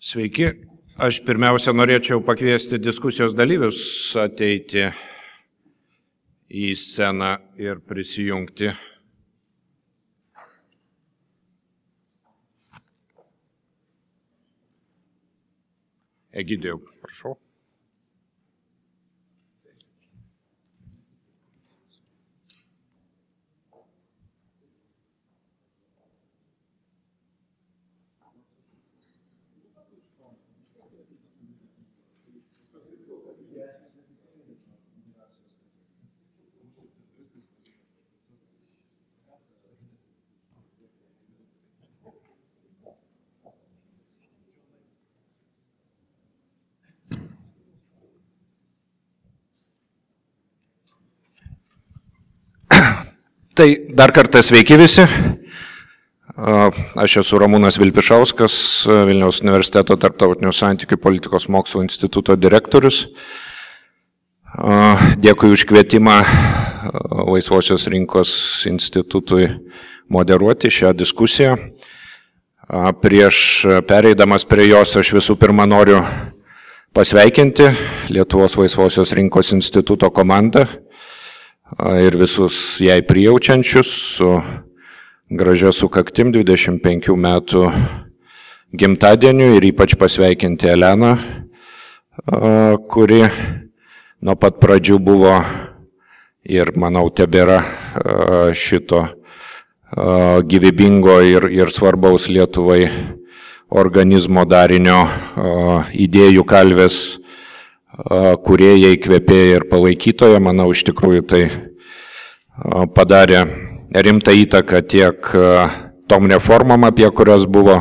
Sveiki. Aš pirmiausia norėčiau pakviesti diskusijos dalyvius ateiti į sceną ir prisijungti. Egidėjau, prašau. Tai dar kartą sveiki visi. Aš esu Ramūnas Vilpišauskas, Vilniaus universiteto tarptautinių santykių politikos mokslo instituto direktorius. Dėkui už kvietimą Laisvosios rinkos institutui moderuoti šią diskusiją. Prieš pereidamas prie jos aš visų pirma noriu pasveikinti Lietuvos Laisvosios rinkos instituto komandą ir visus jai prijaučiančius su gražia sukaktim 25 metų gimtadieniu ir ypač pasveikinti Eleną, kuri nuo pat pradžių buvo ir, manau, tebėra šito gyvybingo ir, ir svarbaus Lietuvai organizmo darinio idėjų kalvės kuriejai, kvepėjai ir palaikytoja, manau, iš tikrųjų tai padarė rimtą įtaką tiek tom reformom, apie kurias buvo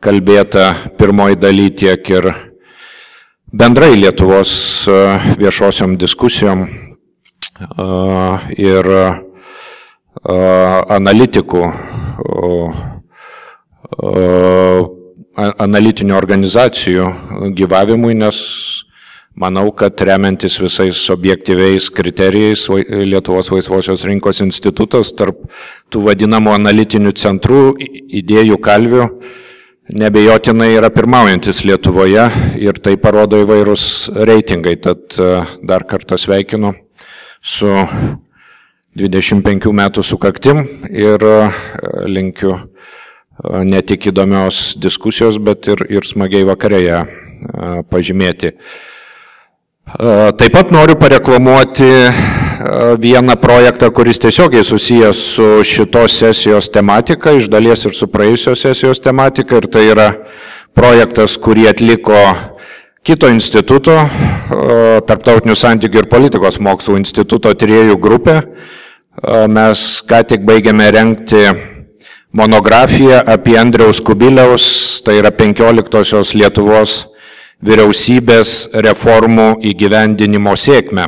kalbėta pirmoji daly, tiek ir bendrai Lietuvos viešosiom diskusijom ir analitikų, analitinių organizacijų gyvavimui, nes Manau, kad remiantis visais objektyviais kriterijais Lietuvos laisvosios rinkos institutas tarp tų vadinamų analitinių centrų, idėjų kalvių, nebejotinai yra pirmaujantis Lietuvoje ir tai parodo įvairūs reitingai. Tad e, dar kartą sveikinu su 25 metų sukaktim ir e, linkiu e, ne tik įdomios diskusijos, bet ir, ir smagiai vakarėje pažymėti. Taip pat noriu pareklamuoti vieną projektą, kuris tiesiogiai susijęs su šitos sesijos tematika, iš dalies ir su praėjusios sesijos tematika, ir tai yra projektas, kurį atliko kito instituto, Tarptautinių santykių ir politikos mokslų instituto tyriejų grupė. Mes ką tik baigėme renkti monografiją apie Andriaus Kubiliaus, tai yra 15-osios Lietuvos vyriausybės reformų įgyvendinimo sėkmę.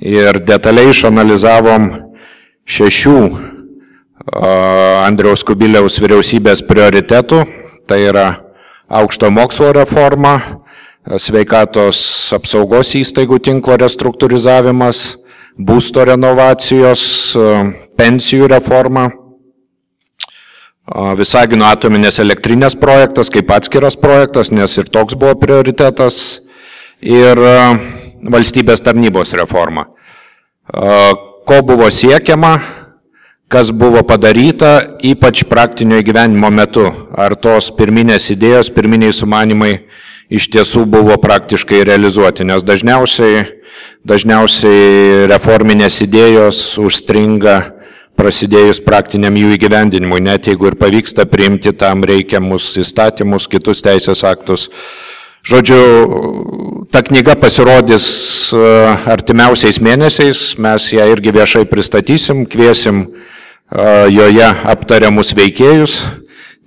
Ir detaliai išanalizavom šešių Andriaus Kubiliaus vyriausybės prioritetų. Tai yra aukšto mokslo reforma, sveikatos apsaugos įstaigų tinklo restruktūrizavimas, būsto renovacijos, pensijų reforma Visagino atominės elektrinės projektas kaip atskiras projektas, nes ir toks buvo prioritetas, ir valstybės tarnybos reforma. Ko buvo siekiama, kas buvo padaryta, ypač praktinio gyvenimo metu. Ar tos pirminės idėjos, pirminiai sumanimai iš tiesų buvo praktiškai realizuoti, nes dažniausiai, dažniausiai reforminės idėjos užstringa prasidėjus praktiniam jų įgyvendinimui, net jeigu ir pavyksta priimti tam reikiamus įstatymus, kitus teisės aktus. Žodžiu, ta knyga pasirodys e, artimiausiais mėnesiais, mes ją irgi viešai pristatysim, kviesim e, joje aptariamus veikėjus,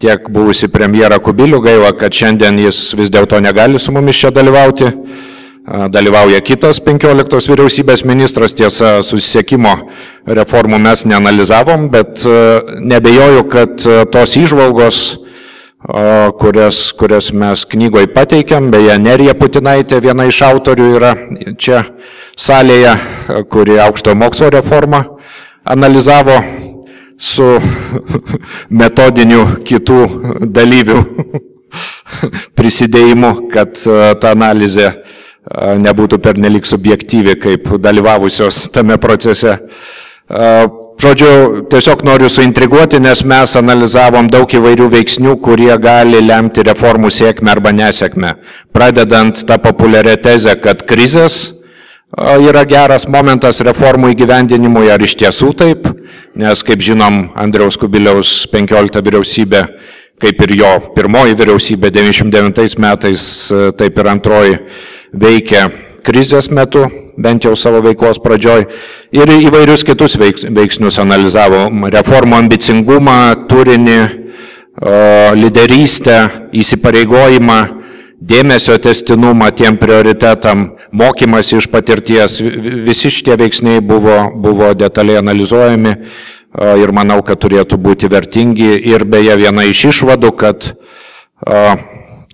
tiek buvusi premjera Kubilių, gaila, kad šiandien jis vis dėlto negali su mumis čia dalyvauti dalyvauja kitas 15 vyriausybės ministras, tiesa, susisiekimo reformų mes neanalizavom, bet nebejoju, kad tos išvalgos, kurias, kurias mes knygoje pateikėm, beje, Nerija Putinaitė, viena iš autorių yra čia salėje, kuri aukšto mokslo reformą analizavo su metodiniu kitų dalyvių prisidėjimu, kad ta analizė nebūtų pernelik subjektyvi, kaip dalyvavusios tame procese. Žodžiu, tiesiog noriu suintriguoti, nes mes analizavom daug įvairių veiksnių, kurie gali lemti reformų sėkmę arba nesėkmę. Pradedant tą populiarią tezę, kad krizės yra geras momentas reformų įgyvendinimui, ar iš tiesų taip, nes, kaip žinom, Andriaus Kubiliaus 15 vyriausybė, kaip ir jo pirmoji vyriausybė 99 metais, taip ir antroji veikia krizės metu, bent jau savo veiklos pradžioj, ir įvairius kitus veiksnius analizavo - reformų ambicingumą, turinį, lyderystę, įsipareigojimą, dėmesio testinumą tiem prioritetam, mokymasi iš patirties. Visi šitie veiksniai buvo, buvo detaliai analizuojami ir manau, kad turėtų būti vertingi. Ir beje, viena iš išvadų, kad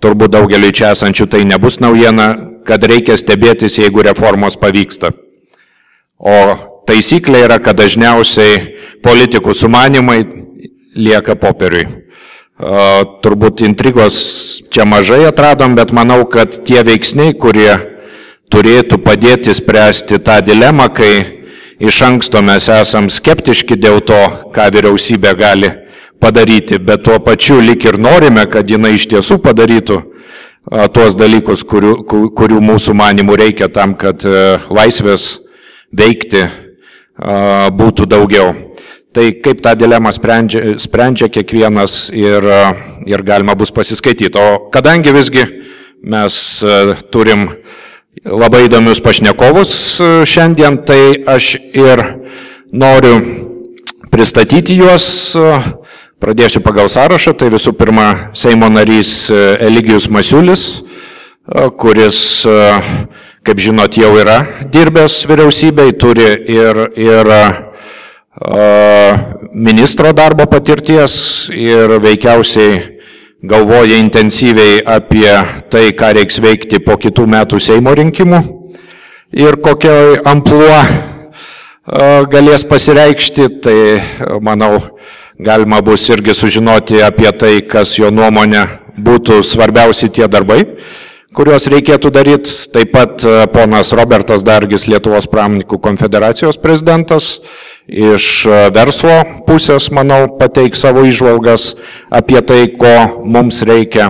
turbūt daugeliu čia esančių tai nebus naujiena, kad reikia stebėtis, jeigu reformos pavyksta. O taisyklė yra, kad dažniausiai politikų sumanimai lieka popieriui. Turbūt intrigos čia mažai atradom, bet manau, kad tie veiksniai, kurie turėtų padėti spręsti tą dilemą, kai iš anksto mes esam skeptiški dėl to, ką vyriausybė gali padaryti, bet tuo pačiu lik ir norime, kad jinai iš tiesų padarytų tuos dalykus, kurių, kurių mūsų manimų reikia tam, kad e, laisvės veikti būtų daugiau. Tai kaip tą dilemą sprendžia, sprendžia kiekvienas ir, ir galima bus pasiskaityti. O kadangi visgi mes e, turim labai įdomius pašnekovus e, šiandien, tai aš ir noriu pristatyti juos Pradėsiu pagal sąrašą, tai visų pirma Seimo narys e, Eligijus Masiulis, e, kuris, e, kaip žinot, jau yra dirbęs vyriausybei, turi ir, ir ministro darbo patirties ir veikiausiai galvoja intensyviai apie tai, ką reiks veikti po kitų metų Seimo rinkimų ir kokioj ampluo galės pasireikšti, tai manau, galima bus irgi sužinoti apie tai, kas jo nuomonė būtų svarbiausi tie darbai, kuriuos reikėtų daryti. Taip pat e, ponas Robertas Dargis, Lietuvos pramoninkų konfederacijos prezidentas, iš e, verslo pusės, manau, pateiks savo išvalgas apie tai, ko mums reikia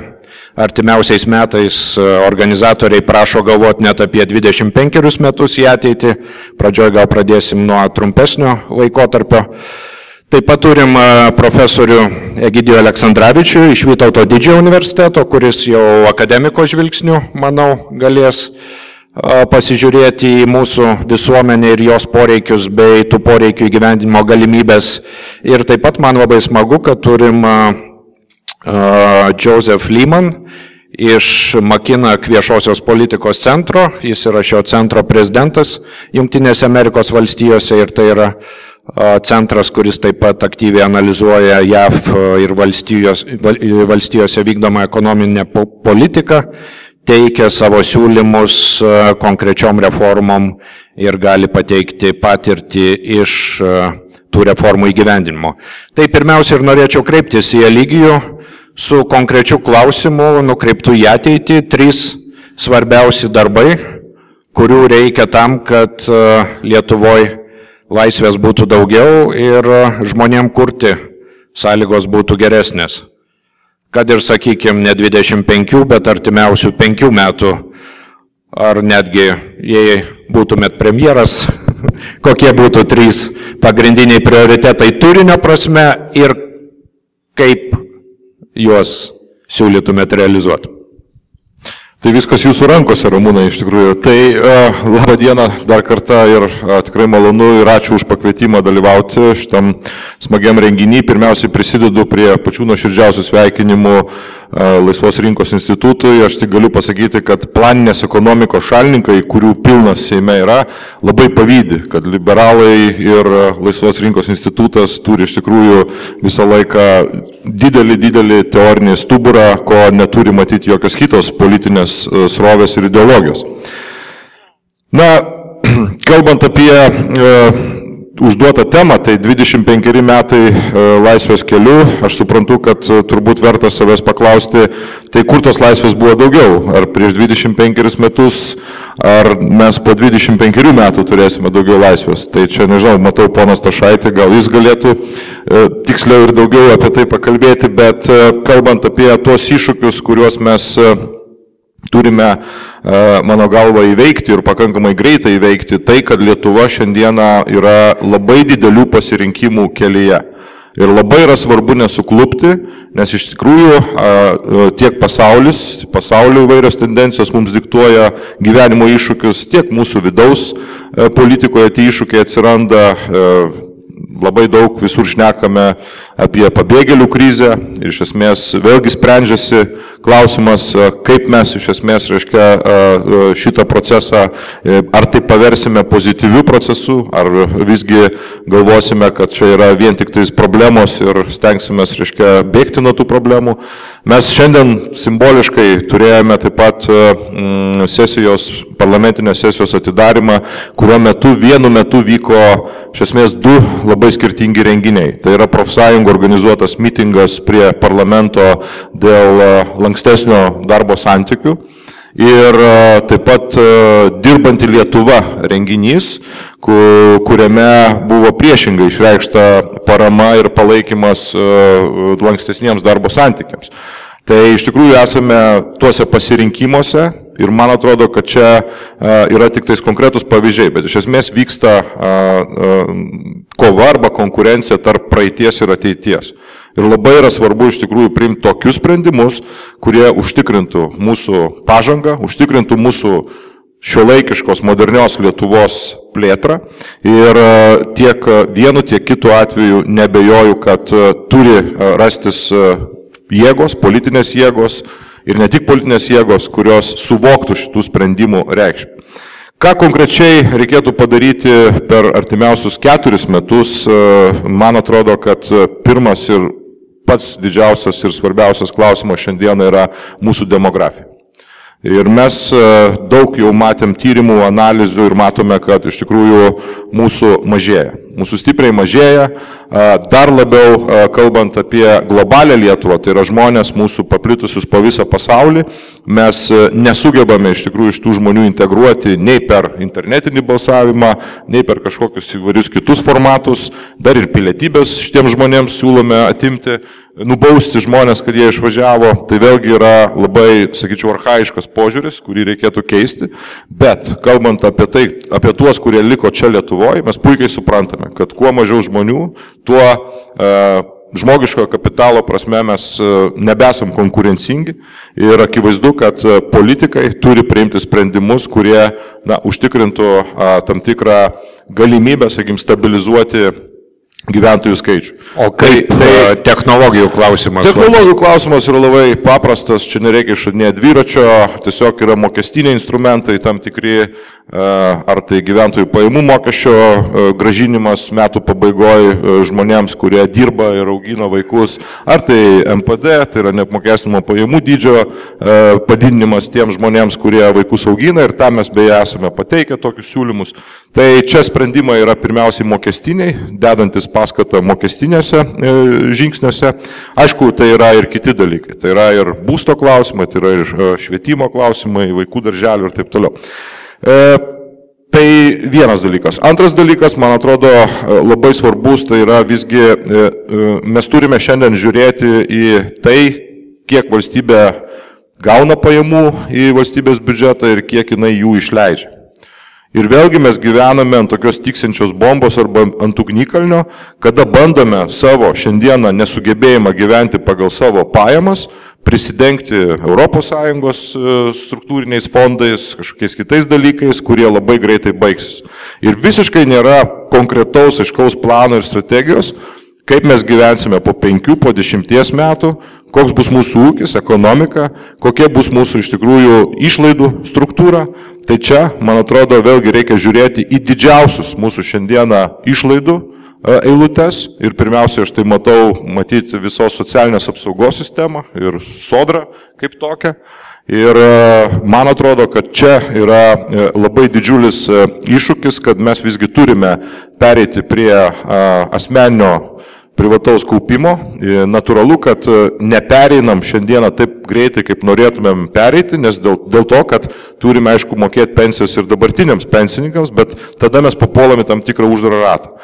artimiausiais metais e, organizatoriai prašo galvoti net apie 25 metus į ateitį. Pradžioj gal pradėsim nuo trumpesnio laikotarpio. Taip pat turim profesorių Egidijų Aleksandраvičių iš Vytauto didžiojo universiteto, kuris jau akademiko žvilgsnių, manau, galės pasižiūrėti į mūsų visuomenę ir jos poreikius bei tų poreikių įgyvendinimo galimybės. Ir taip pat man labai smagu, kad turim Joseph Lehman iš Makinak viešosios politikos centro, jis yra šio centro prezidentas Junktinėse Amerikos valstijose ir tai yra uh, centras, kuris taip pat aktyviai analizuoja JAV ir valstijos, valstijose vykdomą ekonominę politiką, teikia savo siūlymus konkrečiom reformom ir gali pateikti patirtį iš tų reformų įgyvendinimo. Tai pirmiausia ir norėčiau kreiptis į Eligijų su konkrečiu klausimu nukreiptų į ateitį. Trys svarbiausi darbai, kurių reikia tam, kad Lietuvoje laisvės būtų daugiau ir žmonėm kurti sąlygos būtų geresnės. Kad ir, sakykime, ne 25, bet artimiausių 5 metų, ar netgi, jei būtumėt premjeras, kokie būtų trys pagrindiniai prioritetai turinio prasme ir kaip juos siūlytumėt realizuoti. Tai viskas jūsų rankose, Ramūnai, iš tikrųjų. Tai uh, labą dieną dar kartą ir uh, tikrai malonu ir ačiū už pakvietimą dalyvauti šitam smagiam renginį. Pirmiausiai prisidedu prie pačių nuoširdžiausių sveikinimų uh, Laisvos rinkos institutui. Aš tik galiu pasakyti, kad planinės ekonomikos šalininkai, kurių pilnas Seime yra, labai pavydį, kad liberalai ir Laisvos rinkos institutas turi iš tikrųjų visą laiką didelį, didelį teorinį stuburą, ko neturi matyti jokios kitos politinės srovės ir ideologijos. Na, kalbant apie užduotą temą, tai 25 metai e, laisvės keliu, aš suprantu, kad e, turbūt verta savęs paklausti, tai kur tos laisvės buvo daugiau, ar prieš 25 metus, ar mes po 25 metų turėsime daugiau laisvės. Tai čia, nežinau, matau ponas Tašaitį, gal jis galėtų e, tiksliau ir daugiau apie tai pakalbėti, bet kalbant apie tuos iššūkius, kuriuos mes turime, e, mano galva, įveikti ir pakankamai greitai įveikti tai, kad Lietuva šiandieną yra labai didelių pasirinkimų kelyje. Ir labai yra svarbu nesuklupti, nes iš tikrųjų tiek pasaulis, pasaulio įvairios tendencijos mums diktuoja gyvenimo iššūkius, tiek mūsų vidaus e, politikoje tie iššūkiai atsiranda e, labai daug visur šnekame apie pabėgėlių krizę ir iš esmės vėlgi sprendžiasi klausimas, kaip mes iš esmės, reiškia, šitą procesą, e, ar tai paversime pozityviu procesu, ar visgi galvosime, kad čia yra vien tik tais problemos ir stengsime, reiškia, bėgti nuo tų problemų. Mes šiandien simboliškai turėjome taip pat sesijos, parlamentinės sesijos atidarimą, kurio metu vienu metu vyko iš esmės du labai skirtingi renginiai. Tai yra profsąjungų organizuotas mitingas prie parlamento dėl e, lankstesnio darbo santykių. Ir e, taip pat e, dirbanti Lietuva renginys, kuriame buvo priešingai išreikšta parama ir palaikymas lankstesniems darbo santykiams. Tai iš tikrųjų esame tuose pasirinkimuose ir man atrodo, kad čia yra tik tais konkretus pavyzdžiai, bet iš esmės vyksta kova arba konkurencija tarp praeities ir ateities. Ir labai yra svarbu iš tikrųjų priimti tokius sprendimus, kurie užtikrintų mūsų pažangą, užtikrintų mūsų šiuolaikiškos modernios Lietuvos plėtrą. Ir e, tiek vienu, tiek kitu atveju nebejoju, kad e, turi e, rastis jėgos, politinės jėgos ir ne tik politinės jėgos, kurios suvoktų šitų sprendimų reikšmę. Ką konkrečiai reikėtų padaryti per artimiausius keturis metus, e, man atrodo, kad pirmas ir pats didžiausias ir svarbiausias klausimas šiandieną yra mūsų demografija. Ir mes e, daug jau matėm tyrimų, analizų ir matome, kad iš tikrųjų mūsų mažėja. Mūsų stipriai mažėja, dar labiau kalbant apie globalią Lietuvą, tai yra žmonės mūsų paplitusius po visą pasaulį, mes nesugebame iš tikrųjų iš tų žmonių integruoti nei per internetinį balsavimą, nei per kažkokius įvairius kitus formatus, dar ir pilietybės šitiems žmonėms siūlome atimti nubausti žmonės, kad jie išvažiavo, tai vėlgi yra labai, sakyčiau, arhaiškas požiūris, kurį reikėtų keisti. Bet kalbant apie tai, apie tuos, kurie liko čia Lietuvoje, mes puikiai suprantame, kad kuo mažiau žmonių, tuo e, žmogiškojo kapitalo prasme mes e, nebesam konkurencingi ir akivaizdu, kad e, politikai turi priimti sprendimus, kurie na, užtikrintų a, tam tikrą galimybę, sakykim, stabilizuoti gyventojų skaičių. O kaip tai, tai technologijų klausimas? Technologijų klausimas yra labai paprastas, čia nereikia išradinėti dviračio, tiesiog yra mokestiniai instrumentai tam tikri, ar tai gyventojų pajamų mokesčio gražinimas metų pabaigoje žmonėms, kurie dirba ir augina vaikus, ar tai MPD, tai yra neapmokestinimo pajamų dydžio padidinimas tiems žmonėms, kurie vaikus augina ir tam mes beje esame pateikę tokius siūlymus. Tai čia sprendimai yra pirmiausiai mokestiniai, dedantis paskatą mokestinėse e, žingsniuose. Aišku, tai yra ir kiti dalykai. Tai yra ir būsto klausimai, tai yra ir e, švietimo klausimai, vaikų darželių ir taip toliau. E, tai vienas dalykas. Antras dalykas, man atrodo, labai svarbus, tai yra visgi mes turime šiandien žiūrėti į tai, kiek valstybė gauna pajamų į valstybės biudžetą ir kiek jinai jų išleidžia. Ir vėlgi mes gyvename ant tokios tiksinčios bombos arba ant ugnikalnio, kada bandome savo šiandieną nesugebėjimą gyventi pagal savo pajamas, prisidengti ES e, struktūriniais fondais, kažkokiais kitais dalykais, kurie labai greitai baigsis. Ir visiškai nėra konkretaus aiškaus plano ir strategijos, kaip mes gyvensime po penkių, po dešimties metų, koks bus mūsų ūkis, ekonomika, kokia bus mūsų iš tikrųjų išlaidų struktūra. Tai čia, man atrodo, vėlgi reikia žiūrėti į didžiausius mūsų šiandieną išlaidų eilutes ir pirmiausia, aš tai matau matyti visos socialinės apsaugos sistemą ir sodrą kaip tokią. Ir man atrodo, kad čia yra labai didžiulis iššūkis, kad mes visgi turime pereiti prie asmeninio privataus kaupimo. Natūralu, kad nepereinam šiandieną taip greitai, kaip norėtumėm pereiti, nes dėl, dėl to, kad turime, aišku, mokėti pensijas ir dabartiniams pensininkams, bet tada mes papuolame tam tikrą uždarą ratą.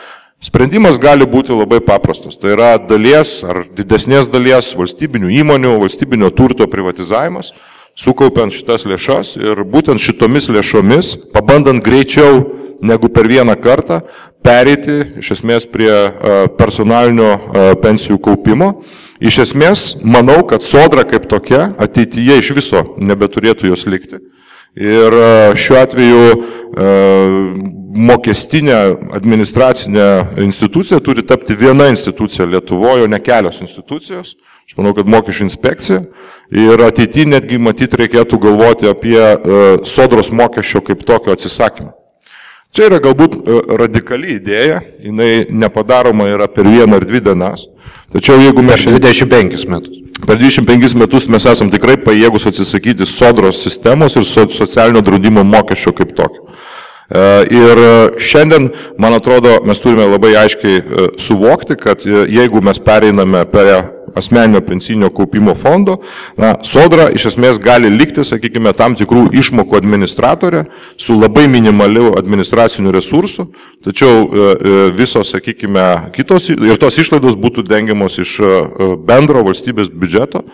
Sprendimas gali būti labai paprastas. Tai yra dalies ar didesnės dalies valstybinių įmonių, valstybinio turto privatizavimas, sukaupiant šitas lėšas ir būtent šitomis lėšomis, pabandant greičiau negu per vieną kartą, pereiti iš esmės prie personalinio pensijų kaupimo. Iš esmės, manau, kad sodra kaip tokia ateityje iš viso nebeturėtų jos likti. Ir šiuo atveju mokestinė administracinė institucija turi tapti viena institucija Lietuvoje, o ne kelios institucijos. Aš manau, kad mokesčių inspekcija. Ir ateityje netgi matyti reikėtų galvoti apie sodros mokesčio kaip tokio atsisakymą. Čia yra galbūt e, radikali idėja, jinai nepadaroma yra per vieną ar dvi dienas. Tačiau jeigu mes... Per 25 metus. Per 25 metus mes esam tikrai pajėgus atsisakyti sodros sistemos ir socialinio draudimo mokesčio kaip tokio. E, ir šiandien, man atrodo, mes turime labai aiškiai e, suvokti, kad jeigu mes pereiname prie asmeninio pensinio kaupimo fondo, na, sodra iš esmės gali likti, sakykime, tam tikrų išmokų administratorė su labai minimaliu administraciniu resursu, tačiau e, e, visos, sakykime, kitos ir tos išlaidos būtų dengiamos iš e, bendro valstybės biudžeto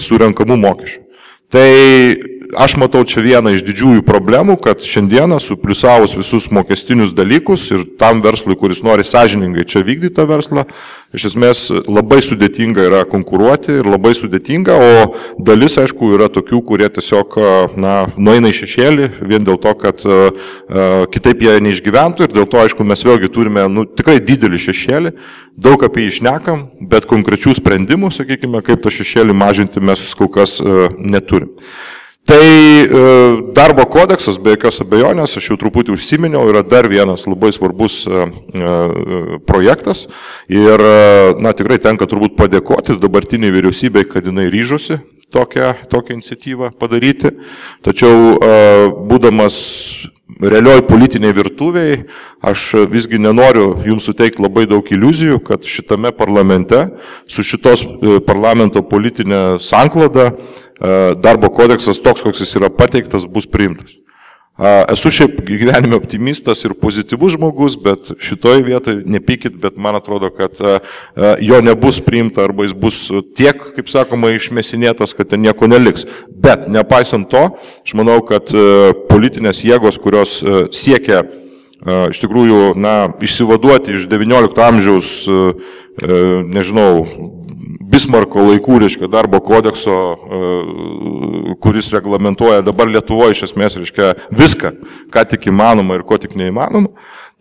surenkamų mokesčių. Tai aš matau čia vieną iš didžiųjų problemų, kad šiandieną supliusavus visus mokestinius dalykus ir tam verslui, kuris nori sąžiningai čia vykdyti tą verslą, iš esmės labai sudėtinga yra konkuruoti ir labai sudėtinga, o dalis, aišku, yra tokių, kurie tiesiog, na, nueina į šešėlį vien dėl to, kad uh, kitaip jie neišgyventų ir dėl to, aišku, mes vėlgi turime, nu, tikrai didelį šešėlį, daug apie jį išnekam, bet konkrečių sprendimų, sakykime, kaip tą šešėlį mažinti mes kol kas uh, neturim. Tai e, darbo kodeksas, be jokios abejonės, aš jau truputį užsiminiau, yra dar vienas labai svarbus e, e, projektas ir, na, tikrai tenka turbūt padėkoti dabartiniai vyriausybei, kad jinai ryžosi tokią, tokią iniciatyvą padaryti. Tačiau, būdamas realioj politiniai virtuviai, aš visgi nenoriu jums suteikti labai daug iliuzijų, kad šitame parlamente su šitos parlamento politinė sanklada darbo kodeksas toks, koks jis yra pateiktas, bus priimtas. Esu šiaip gyvenime optimistas ir pozityvus žmogus, bet šitoje vietoje nepykit, bet man atrodo, kad e, e, jo nebus priimta arba jis bus tiek, kaip sakoma, išmesinėtas, kad ten nieko neliks. Bet nepaisant to, aš manau, kad politinės jėgos, kurios siekia iš tikrųjų, na, išsivaduoti iš XIX amžiaus, nežinau, Bismarko laikų, reiškia, darbo kodekso, e, kuris reglamentuoja dabar Lietuvoje iš esmės, reiškia, viską, ką tik įmanoma ir ko tik neįmanoma.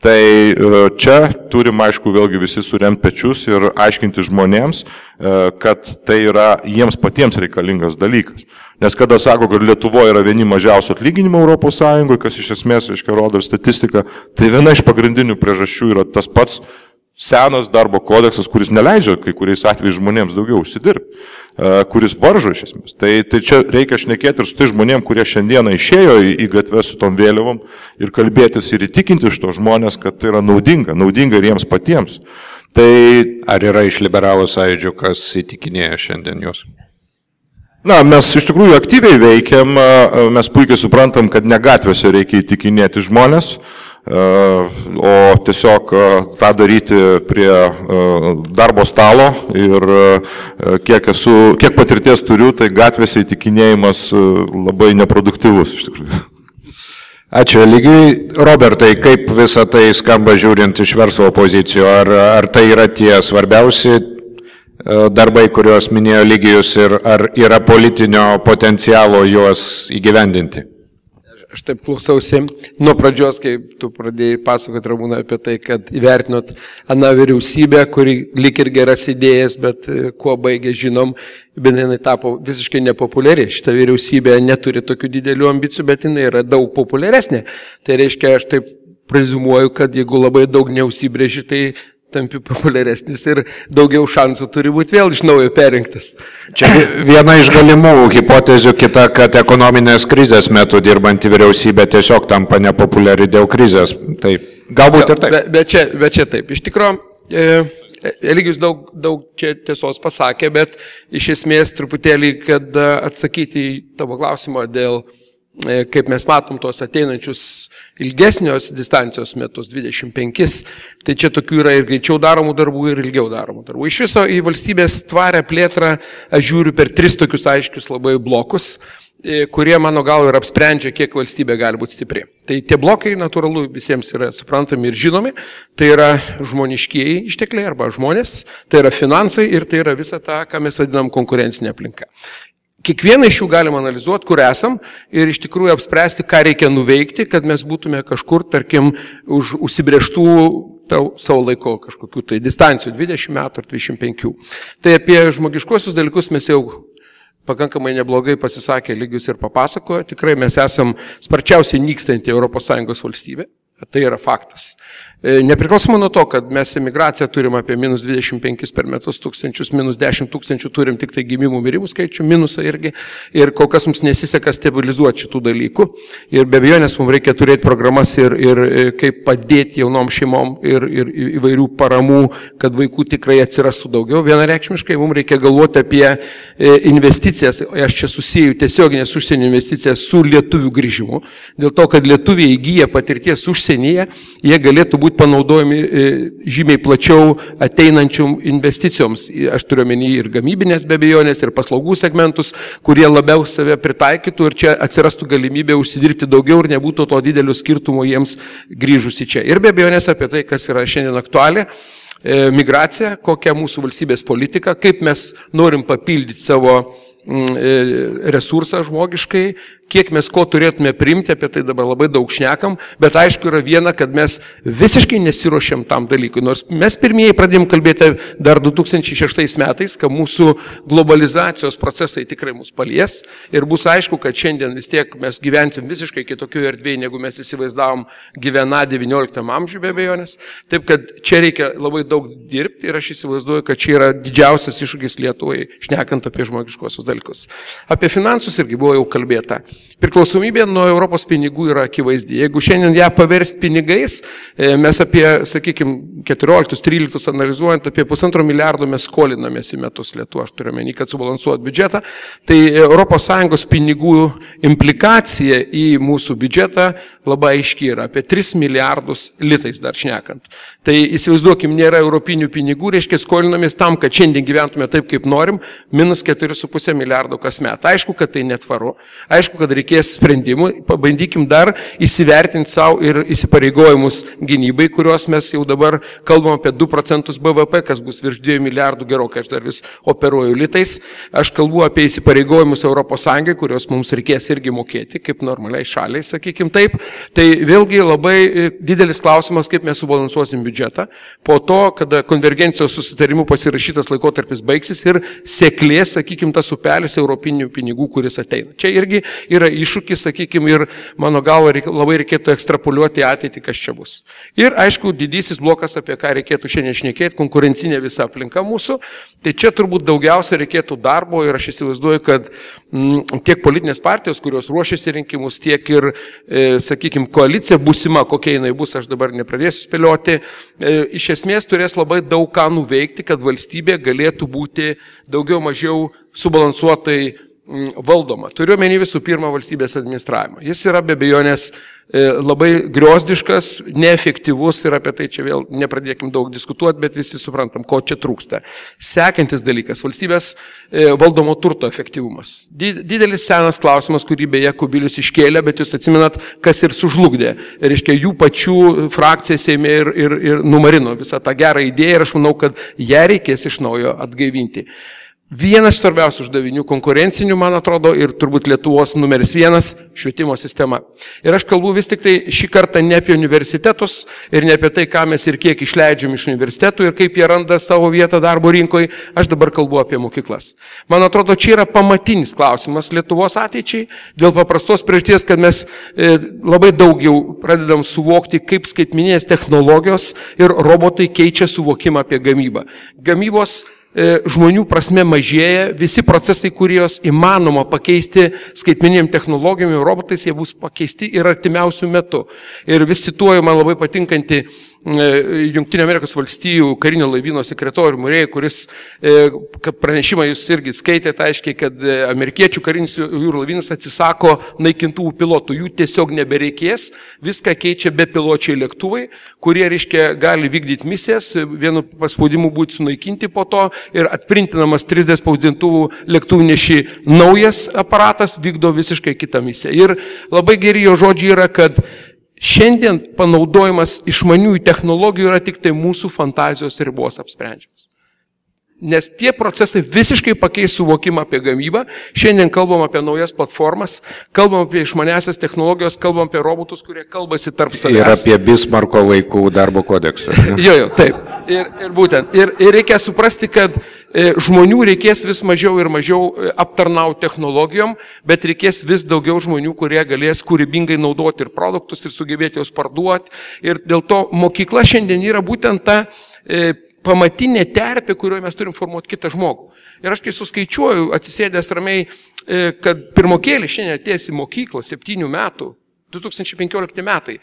Tai e, čia turim, aišku, vėlgi visi suremti pečius ir aiškinti žmonėms, e, kad tai yra jiems patiems reikalingas dalykas. Nes kada sako, kad Lietuvoje yra vieni mažiausių atlyginimų Sąjungoje, kas iš esmės, reiškia, rodo ir statistika, tai viena iš pagrindinių priežasčių yra tas pats senas darbo kodeksas, kuris neleidžia kai kuriais atvejais žmonėms daugiau užsidirbti, e, kuris varžo iš esmės. Tai, tai čia reikia šnekėti ir su tai žmonėm, kurie šiandieną išėjo į, į gatvę su tom vėliavom ir kalbėtis ir įtikinti iš to žmonės, kad tai yra naudinga, naudinga ir jiems patiems. Tai ar yra iš liberalų sąjūdžio, kas įtikinėja šiandien juos? Na, mes iš tikrųjų aktyviai veikiam, e, mes puikiai suprantam, kad ne gatvėse reikia įtikinėti žmonės, o tiesiog tą daryti prie darbo stalo ir kiek, esu, kiek patirties turiu, tai gatvėse įtikinėjimas labai neproduktyvus iš tikrųjų. Ačiū lygiai. Robertai, kaip visa tai skamba žiūrint iš verslo pozicijų? Ar, ar tai yra tie svarbiausi darbai, kuriuos minėjo lygijus ir ar yra politinio potencialo juos įgyvendinti? Aš taip klausausi nuo pradžios, kai tu pradėjai pasakoti Ramūną apie tai, kad įvertinot aną vyriausybę, kuri lik ir geras idėjas, bet e, kuo baigė žinom, bet jinai tapo visiškai nepopuliari. Šita vyriausybė neturi tokių didelių ambicijų, bet jinai yra daug populiaresnė. Tai reiškia, aš taip prezumuoju, kad jeigu labai daug neusibrėži, tai tampi populiaresnis ir daugiau šansų turi būti vėl iš naujo perinktas. Čia viena iš galimų hipotezių, kita, kad ekonominės krizės metu dirbanti vyriausybė tiesiog tampa nepopuliari dėl krizės. Tai galbūt ir taip. Bet, bet, čia, bet čia taip. Iš tikrųjų, e, Eligijus daug, daug čia tiesos pasakė, bet iš esmės truputėlį, kad atsakyti į tavo klausimą dėl E, kaip mes matom tos ateinančius ilgesnios distancijos metus, 25, tai čia tokių yra ir greičiau daromų darbų, ir ilgiau daromų darbų. Iš viso į valstybės tvarę plėtrą aš žiūriu per tris tokius aiškius labai blokus, e, kurie mano galvo ir apsprendžia, kiek valstybė gali būti stipri. Tai tie blokai natūralu visiems yra suprantami ir žinomi, tai yra žmoniškieji ištekliai arba žmonės, tai yra finansai ir tai yra visa ta, ką mes vadinam konkurencinė aplinka. Kiekvieną iš jų galima analizuoti, kur esam ir iš tikrųjų apspręsti, ką reikia nuveikti, kad mes būtume kažkur, tarkim, už užsibrieštų tau, savo laiko kažkokių tai distancijų, 20 metų ar 25. Tai apie žmogiškuosius dalykus mes jau pakankamai neblogai pasisakė lygius ir papasakojo. Tikrai mes esam sparčiausiai nykstanti ES valstybė. Tai yra faktas. E, nepriklausomai nuo to, kad mes emigraciją turim apie minus 25 per metus tūkstančius, minus 10 tūkstančių turim tik tai gimimų mirimų skaičių, minusą irgi. Ir kol kas mums nesiseka stabilizuoti šitų dalykų. Ir be abejo, nes mums reikia turėti programas ir, ir e, kaip padėti jaunom šeimom ir, ir įvairių paramų, kad vaikų tikrai atsirastų daugiau. Vienareikšmiškai mums reikia galvoti apie e, investicijas. Aš čia susijęju tiesioginės užsienio investicijas su lietuvių grįžimu. Dėl to, kad lietuviai įgyja patirties užsienyje, jie galėtų būti panaudojami e, žymiai plačiau ateinančiom investicijoms. Aš turiu omeny ir gamybinės be abejonės, ir paslaugų segmentus, kurie labiau save pritaikytų ir čia atsirastų galimybė užsidirbti daugiau ir nebūtų to didelio skirtumo jiems grįžusi čia. Ir be abejonės apie tai, kas yra šiandien aktuali e, migracija, kokia mūsų valstybės politika, kaip mes norim papildyti savo resursą žmogiškai, kiek mes ko turėtume priimti, apie tai dabar labai daug šnekam, bet aišku yra viena, kad mes visiškai nesiuošiam tam dalykui. Nors mes pirmieji pradėjom kalbėti dar 2006 metais, kad mūsų globalizacijos procesai tikrai mus palies ir bus aišku, kad šiandien vis tiek mes gyvensim visiškai kitokioje erdvėje, negu mes įsivaizdavom gyvena 19 amžiuje be abejonės. Taip kad čia reikia labai daug dirbti ir aš įsivaizduoju, kad čia yra didžiausias iššūkis Lietuvai, šnekant apie žmogiškosius dalykus. Apie finansus irgi buvo jau kalbėta. Priklausomybė nuo Europos pinigų yra akivaizdi. Jeigu šiandien ją paversti pinigais, e, mes apie, sakykime, 14-13 analizuojant, apie pusantro milijardo mes skolinamės į metus Lietuvo, aš turiu menį, kad subalansuot biudžetą, tai ES pinigų implikacija į mūsų biudžetą labai aiški yra, apie 3 milijardus litais dar šnekant. Tai įsivaizduokim, nėra europinių pinigų, reiškia skolinamės tam, kad šiandien gyventume taip, kaip norim, minus 4,5 milijardo kas met. Aišku, kad tai netvaru, aišku, kad reikės sprendimų, pabandykim dar įsivertinti savo ir įsipareigojimus gynybai, kuriuos mes jau dabar kalbam apie 2 procentus BVP, kas bus virš 2 milijardų gerokai, aš dar vis operuoju litais. Aš kalbu apie įsipareigojimus ES, kuriuos mums reikės irgi mokėti, kaip normaliai šaliai, sakykim taip. Tai vėlgi labai e, didelis klausimas, kaip mes subalansuosim biudžetą. Po to, kada konvergencijos susitarimų pasirašytas laikotarpis baigsis ir sėklės, sakykime, tas upelis europinių pinigų, kuris ateina. Čia irgi yra iššūkis, sakykime, ir mano galva reik, labai reikėtų ekstrapoliuoti ateitį, kas čia bus. Ir aišku, didysis blokas, apie ką reikėtų šiandien šnekėti, konkurencinė visa aplinka mūsų. Tai čia turbūt daugiausia reikėtų darbo ir aš įsivaizduoju, kad m, mm, tiek politinės partijos, kurios ruošiasi rinkimus, tiek ir, e, sakykime, koalicija būsima, kokia jinai bus, aš dabar nepradėsiu spėlioti, e, iš esmės turės labai daug ką nuveikti, kad valstybė galėtų būti daugiau mažiau subalansuotai Mm, valdoma. Turiu menį visų pirma valstybės administravimą. Jis yra be bejonės e, labai griozdiškas, neefektyvus ir apie tai čia vėl nepradėkim daug diskutuoti, bet visi suprantam, ko čia trūksta. Sekantis dalykas - valstybės e, valdomo turto efektyvumas. Didelis senas klausimas, kurį beje Kubilius iškėlė, bet jūs atsimenat, kas ir sužlugdė. Reiškia, jų pačių frakcija sėmė ir, ir, ir numarino visą tą gerą idėją ir aš manau, kad ją reikės iš naujo atgaivinti. Vienas svarbiausių uždavinių konkurencinių, man atrodo, ir turbūt Lietuvos numeris vienas - švietimo sistema. Ir aš kalbu vis tik tai šį kartą ne apie universitetus ir ne apie tai, ką mes ir kiek išleidžiam iš universitetų ir kaip jie randa savo vietą darbo rinkoje, aš dabar kalbu apie mokyklas. Man atrodo, čia yra pamatinis klausimas Lietuvos ateičiai dėl paprastos priežasties, kad mes e, labai daug jau pradedam suvokti, kaip skaitminės technologijos ir robotai keičia suvokimą apie gamybą. Gamybos žmonių prasme mažėja, visi procesai, kuriuos įmanoma pakeisti skaitmeniniam technologijom ir robotais, jie bus pakeisti ir artimiausių metų. Ir vis cituoju man labai patinkantį E, Junktinio Amerikos valstijų karinio laivyno sekretorių Murėjai, kuris e, pranešimą jūs irgi skaitėte aiškiai, kad e, amerikiečių karinis jūrų laivynas atsisako naikintuvų pilotų, jų tiesiog nebereikės, viską keičia bepiločiai lėktuvai, kurie, reiškia, gali vykdyti misijas, vienu paspaudimu būti sunaikinti po to ir atprintinamas 3D spausdintuvų lėktuvneši naujas aparatas vykdo visiškai kitą misiją. Ir labai geri jo žodžiai yra, kad Šiandien panaudojimas išmaniųjų technologijų yra tik tai mūsų fantazijos ribos apsprendžiamas. Nes tie procesai visiškai pakeis suvokimą apie gamybą. Šiandien kalbam apie naujas platformas, kalbam apie išmanesias technologijos, kalbam apie robotus, kurie kalbasi tarp savęs. Ir apie Bismarko laikų darbo kodeksą. jo, jo, taip. Ir, ir būtent. Ir, ir reikia suprasti, kad e, žmonių reikės vis mažiau ir mažiau e, aptarnauti technologijom, bet reikės vis daugiau žmonių, kurie galės kūrybingai naudoti ir produktus, ir sugebėti juos parduoti. Ir dėl to mokykla šiandien yra būtent ta e, pamatinė terpė, kurioje mes turim formuoti kitą žmogų. Ir aš kai suskaičiuoju, atsisėdęs ramiai, e, kad pirmokėlį šiandien atėjęs į mokyklą, septynių metų, 2015 metai,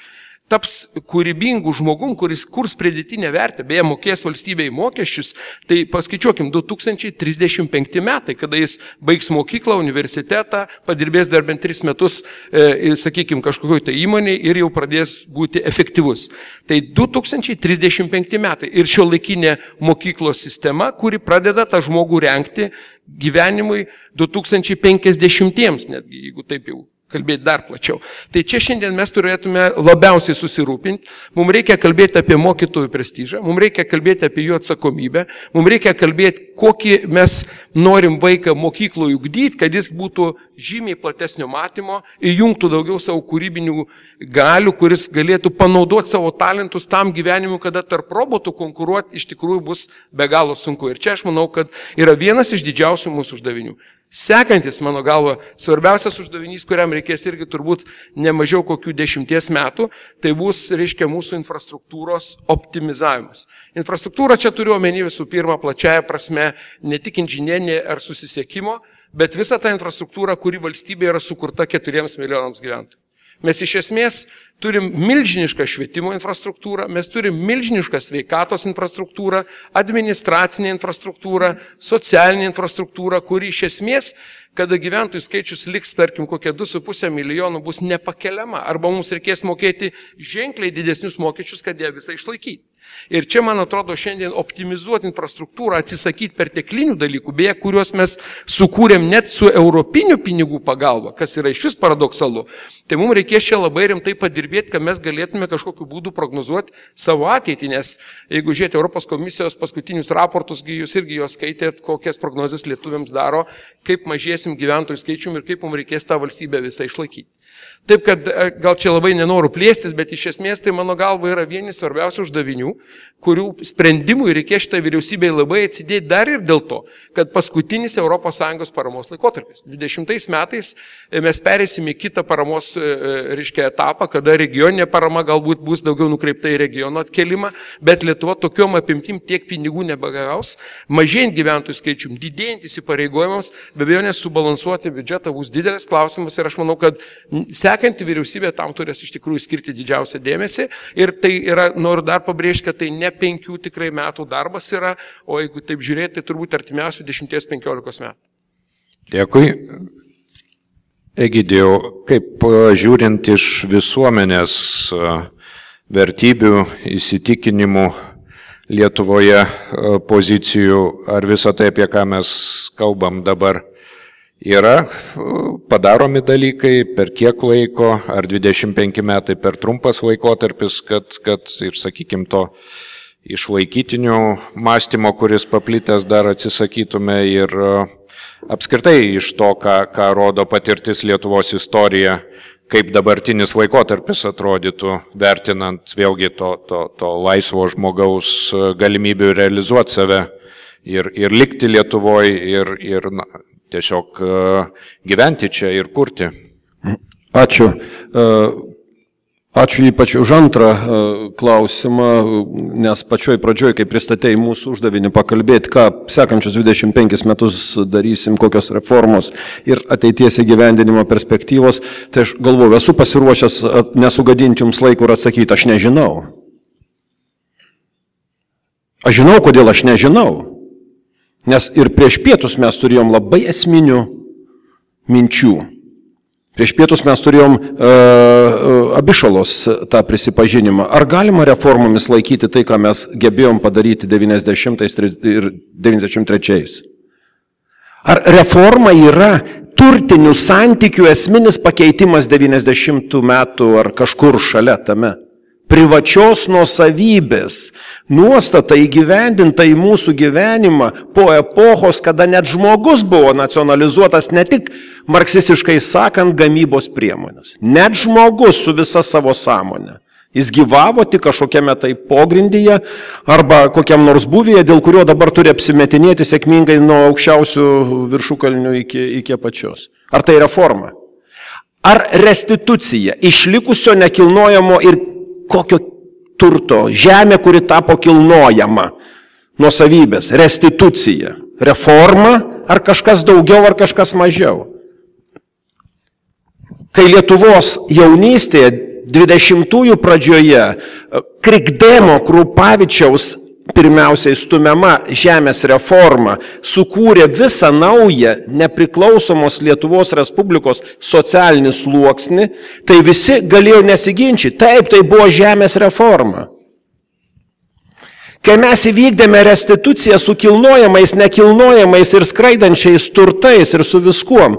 taps kūrybingų žmogum, kuris kurs pridėtinę vertę, beje, mokės valstybei mokesčius, tai paskaičiuokim, 2035 metai, kada jis baigs mokyklą, universitetą, padirbės dar bent 3 metus, e, sakykime, kažkokioj tai įmonėje ir jau pradės būti efektyvus. Tai 2035 metai ir šio laikinė mokyklos sistema, kuri pradeda tą žmogų renkti gyvenimui 2050 netgi, jeigu taip jau kalbėti dar plačiau. Tai čia šiandien mes turėtume labiausiai susirūpinti. Mums reikia kalbėti apie mokytojų prestižą, mums reikia kalbėti apie jų atsakomybę, mums reikia kalbėti, kokį mes norim vaiką mokykloje ugdyti, kad jis būtų žymiai platesnio matymo, įjungtų daugiau savo kūrybinių galių, kuris galėtų panaudoti savo talentus tam gyvenimui, kada tarp robotų konkuruoti iš tikrųjų bus be galo sunku. Ir čia aš manau, kad yra vienas iš didžiausių mūsų uždavinių. Sekantis, mano galva, svarbiausias uždavinys, kuriam reikės irgi turbūt ne mažiau kokių dešimties metų, tai bus, reiškia, mūsų infrastruktūros optimizavimas. Infrastruktūra čia turiu omeny visų pirma plačiaja prasme ne tik inžinierinė ar susisiekimo, bet visa ta infrastruktūra, kuri valstybė yra sukurta keturiems milijonams gyventojų. Mes iš esmės turim milžinišką švietimo infrastruktūrą, mes turim milžinišką sveikatos infrastruktūrą, administracinę infrastruktūrą, socialinę infrastruktūrą, kuri iš esmės, kada gyventojų skaičius liks, tarkim, kokie 2,5 milijonų, bus nepakeliama. Arba mums reikės mokėti ženkliai didesnius mokesčius, kad ją visą išlaikyti. Ir čia, man atrodo, šiandien optimizuoti infrastruktūrą, atsisakyti perteklinių dalykų, beje, kuriuos mes sukūrėm net su europinių pinigų pagalba, kas yra iš vis paradoksalu. Tai mums reikės čia labai rimtai padirbėti, kad mes galėtume kažkokiu būdu prognozuoti savo ateitį, nes jeigu žiūrėti Europos komisijos paskutinius raportus, jūs irgi juos skaitėt, kokias prognozes lietuviams daro, kaip mažėsim gyventojų skaičium ir kaip mums reikės tą valstybę visą išlaikyti. Taip kad e, gal čia labai nenoriu plėstis, bet iš esmės tai mano galva yra vienas svarbiausių uždavinių, kurių sprendimui reikės šitą vyriausybę labai atsidėti dar ir dėl to, kad paskutinis ES paramos laikotarpis. 20 metais e, mes perėsime į kitą paramos, e, reiškia, etapą, kada regioninė parama galbūt bus daugiau nukreipta į regiono atkelimą, bet Lietuva tokiom apimtim tiek pinigų nebegagaus, mažėjant gyventojų skaičium, didėjant įsipareigojimams, be abejo, nesubalansuoti biudžetą bus didelis klausimas ir aš manau, kad sekanti vyriausybė tam turės iš tikrųjų skirti didžiausią dėmesį. Ir tai yra, noriu dar pabrėžti, kad tai ne penkių tikrai metų darbas yra, o jeigu taip žiūrėti, tai turbūt artimiausių 10-15 metų. Dėkui. Egidėjau, kaip žiūrint iš visuomenės vertybių, įsitikinimų Lietuvoje pozicijų, ar visą tai, apie ką mes kalbam dabar, Yra padaromi dalykai, per kiek laiko, ar 25 metai per trumpas laikotarpis, kad, kad ir sakykim, to iš laikytinių mąstymo, kuris paplitęs dar atsisakytume ir apskritai iš to, ką, ką rodo patirtis Lietuvos istorija, kaip dabartinis laikotarpis atrodytų, vertinant vėlgi to, to, to laisvo žmogaus galimybių realizuoti save ir, ir likti Lietuvoje ir, ir tiesiog gyventi čia ir kurti. Ačiū. Ačiū ypač už antrą klausimą, nes pačioj pradžioj, kai pristatėjai mūsų uždavinį pakalbėti, ką sekančius 25 metus darysim, kokios reformos ir ateities įgyvendinimo perspektyvos, tai aš galvoju, esu pasiruošęs nesugadinti jums laiko ir atsakyti, aš nežinau. Aš žinau, kodėl aš nežinau. Nes ir prieš pietus mes turėjom labai esminių minčių. Prieš pietus mes turėjom uh, abišalos tą prisipažinimą. Ar galima reformomis laikyti tai, ką mes gebėjom padaryti 90 ir 93? Ar reforma yra turtinių santykių esminis pakeitimas 90 metų ar kažkur šalia tame? Privačios nuosavybės nuostata įgyvendinta į mūsų gyvenimą po epochos, kada net žmogus buvo nacionalizuotas ne tik marksistiškai sakant gamybos priemonės, net žmogus su visa savo sąmonė. Jis gyvavo tik kažkokiame tai pogrindyje arba kokiam nors buvėje, dėl kurio dabar turi apsimetinėti sėkmingai nuo aukščiausių viršukalnių iki, iki apačios. Ar tai reforma? Ar restitucija išlikusio nekilnojamo ir kokio turto, žemė, kuri tapo kilnojama, nuosavybės, restitucija, reforma ar kažkas daugiau ar kažkas mažiau. Kai Lietuvos jaunystėje 20-ųjų pradžioje Krikdemo Krupavičiaus pirmiausiai stumiama žemės reforma sukūrė visą naują nepriklausomos Lietuvos Respublikos socialinį sluoksnį, tai visi galėjo nesiginčyti. Taip, tai buvo žemės reforma. Kai mes įvykdėme restituciją su kilnojamais, nekilnojamais ir skraidančiais turtais ir su viskuom,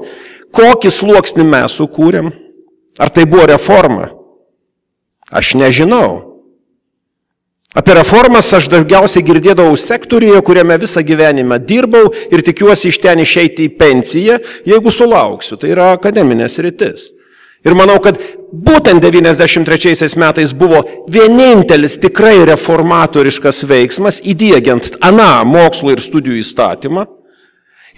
kokį sluoksnį mes sukūrėm? Ar tai buvo reforma? Aš nežinau. Apie reformas aš daugiausiai girdėdavau sektoriuje, kuriame visą gyvenimą dirbau ir tikiuosi iš ten išeiti į pensiją, jeigu sulauksiu. Tai yra akademinės rytis. Ir manau, kad būtent 93 metais buvo vienintelis tikrai reformatoriškas veiksmas įdėgiant aną mokslo ir studijų įstatymą.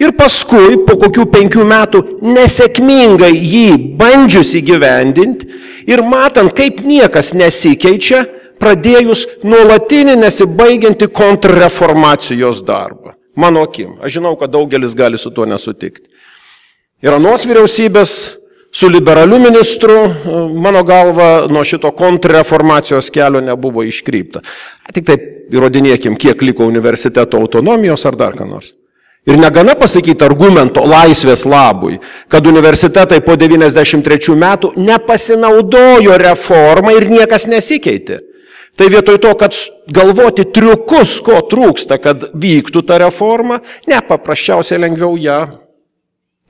Ir paskui, po kokių penkių metų, nesėkmingai jį bandžius įgyvendinti ir matant, kaip niekas nesikeičia, pradėjus nuolatinį nesibaigiantį kontrreformacijos darbą. Mano akim. Aš žinau, kad daugelis gali su tuo nesutikti. Ir anos vyriausybės su liberaliu ministru, mano galva, nuo šito kontrreformacijos kelio nebuvo iškrypta. Tik taip įrodinėkim, kiek liko universiteto autonomijos ar dar ką nors. Ir negana pasakyti argumento laisvės labui, kad universitetai po 93 metų nepasinaudojo reformą ir niekas nesikeitė. Tai vietoj to, kad galvoti triukus, ko trūksta, kad vyktų ta reforma, ne, paprasčiausiai lengviau ją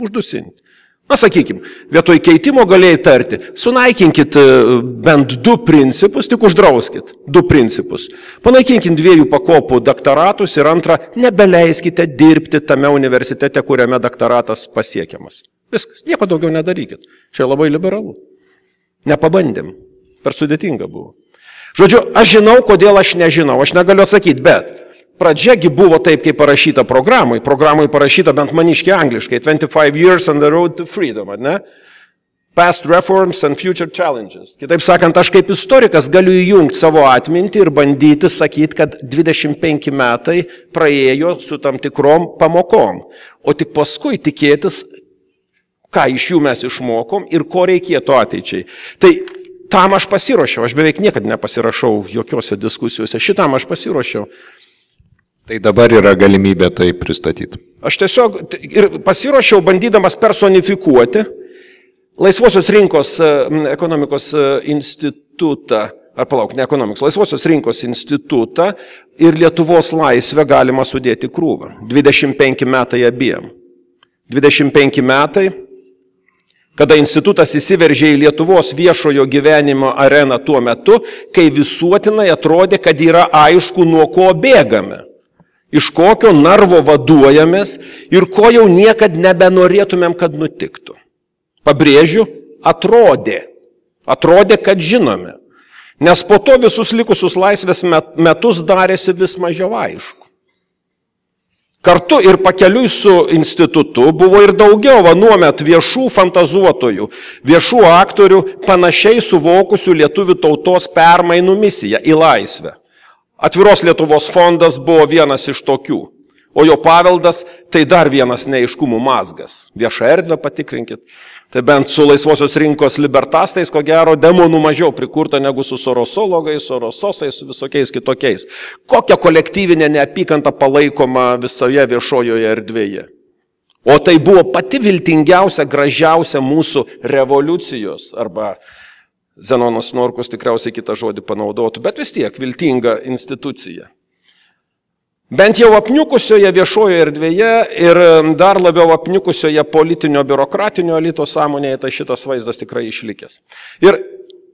uždusinti. Na, sakykime, vietoj keitimo galėjai tarti, sunaikinkit e, bent du principus, tik uždrauskit du principus. Panaikinkit dviejų pakopų doktoratus ir antrą, nebeleiskite dirbti tame universitete, kuriame doktoratas pasiekiamas. Viskas, nieko daugiau nedarykit. Čia labai liberalu. Nepabandėm. Per sudėtinga buvo. Žodžiu, aš žinau, kodėl aš nežinau, aš negaliu atsakyti, bet pradžiagi buvo taip, kaip parašyta programai. Programai parašyta bent maniškai angliškai. 25 years on the road to freedom, ar ne? Past reforms and future challenges. Kitaip sakant, aš kaip istorikas galiu įjungti savo atmintį ir bandyti sakyti, kad 25 metai praėjo su tam tikrom pamokom, o tik paskui tikėtis, ką iš jų mes išmokom ir ko reikėtų ateičiai. Tai tam aš pasiruošiau, aš beveik niekada nepasirašau jokiose diskusijose, šitam aš pasiruošiau. Tai dabar yra galimybė tai pristatyti. Aš tiesiog ir pasiruošiau bandydamas personifikuoti Laisvosios rinkos ekonomikos e, institutą, ar palauk, ne ekonomikos, Laisvosios rinkos institutą ir Lietuvos laisvę galima sudėti krūvą. 25 metai abiem. 25 metai kada institutas įsiveržė į Lietuvos viešojo gyvenimo areną tuo metu, kai visuotinai atrodė, kad yra aišku, nuo ko bėgame, iš kokio narvo vaduojamės ir ko jau niekad nebenorėtumėm, kad nutiktų. Pabrėžiu, atrodė. Atrodė, kad žinome. Nes po to visus likusius laisvės metus darėsi vis mažiau aišku. Kartu ir pakeliui su institutu buvo ir daugiau anuomet viešų fantazuotojų, viešų aktorių, panašiai suvokusių lietuvių tautos permainų misiją į laisvę. Atviros Lietuvos fondas buvo vienas iš tokių, o jo paveldas tai dar vienas neiškumų mazgas. Viešą erdvę patikrinkit, Tai bent su laisvosios rinkos libertastais, ko gero, demonų mažiau prikurta negu su sorosologais, sorososais, visokiais kitokiais. Kokia kolektyvinė neapykanta palaikoma visoje viešojoje erdvėje. O tai buvo pati viltingiausia, gražiausia mūsų revoliucijos arba Zenonas Norkus tikriausiai kitą žodį panaudotų, bet vis tiek viltinga institucija. Bent jau apniukusioje viešojoje erdvėje ir dar labiau apniukusioje politinio biurokratinio elito sąmonėje, tai šitas vaizdas tikrai išlikęs. Ir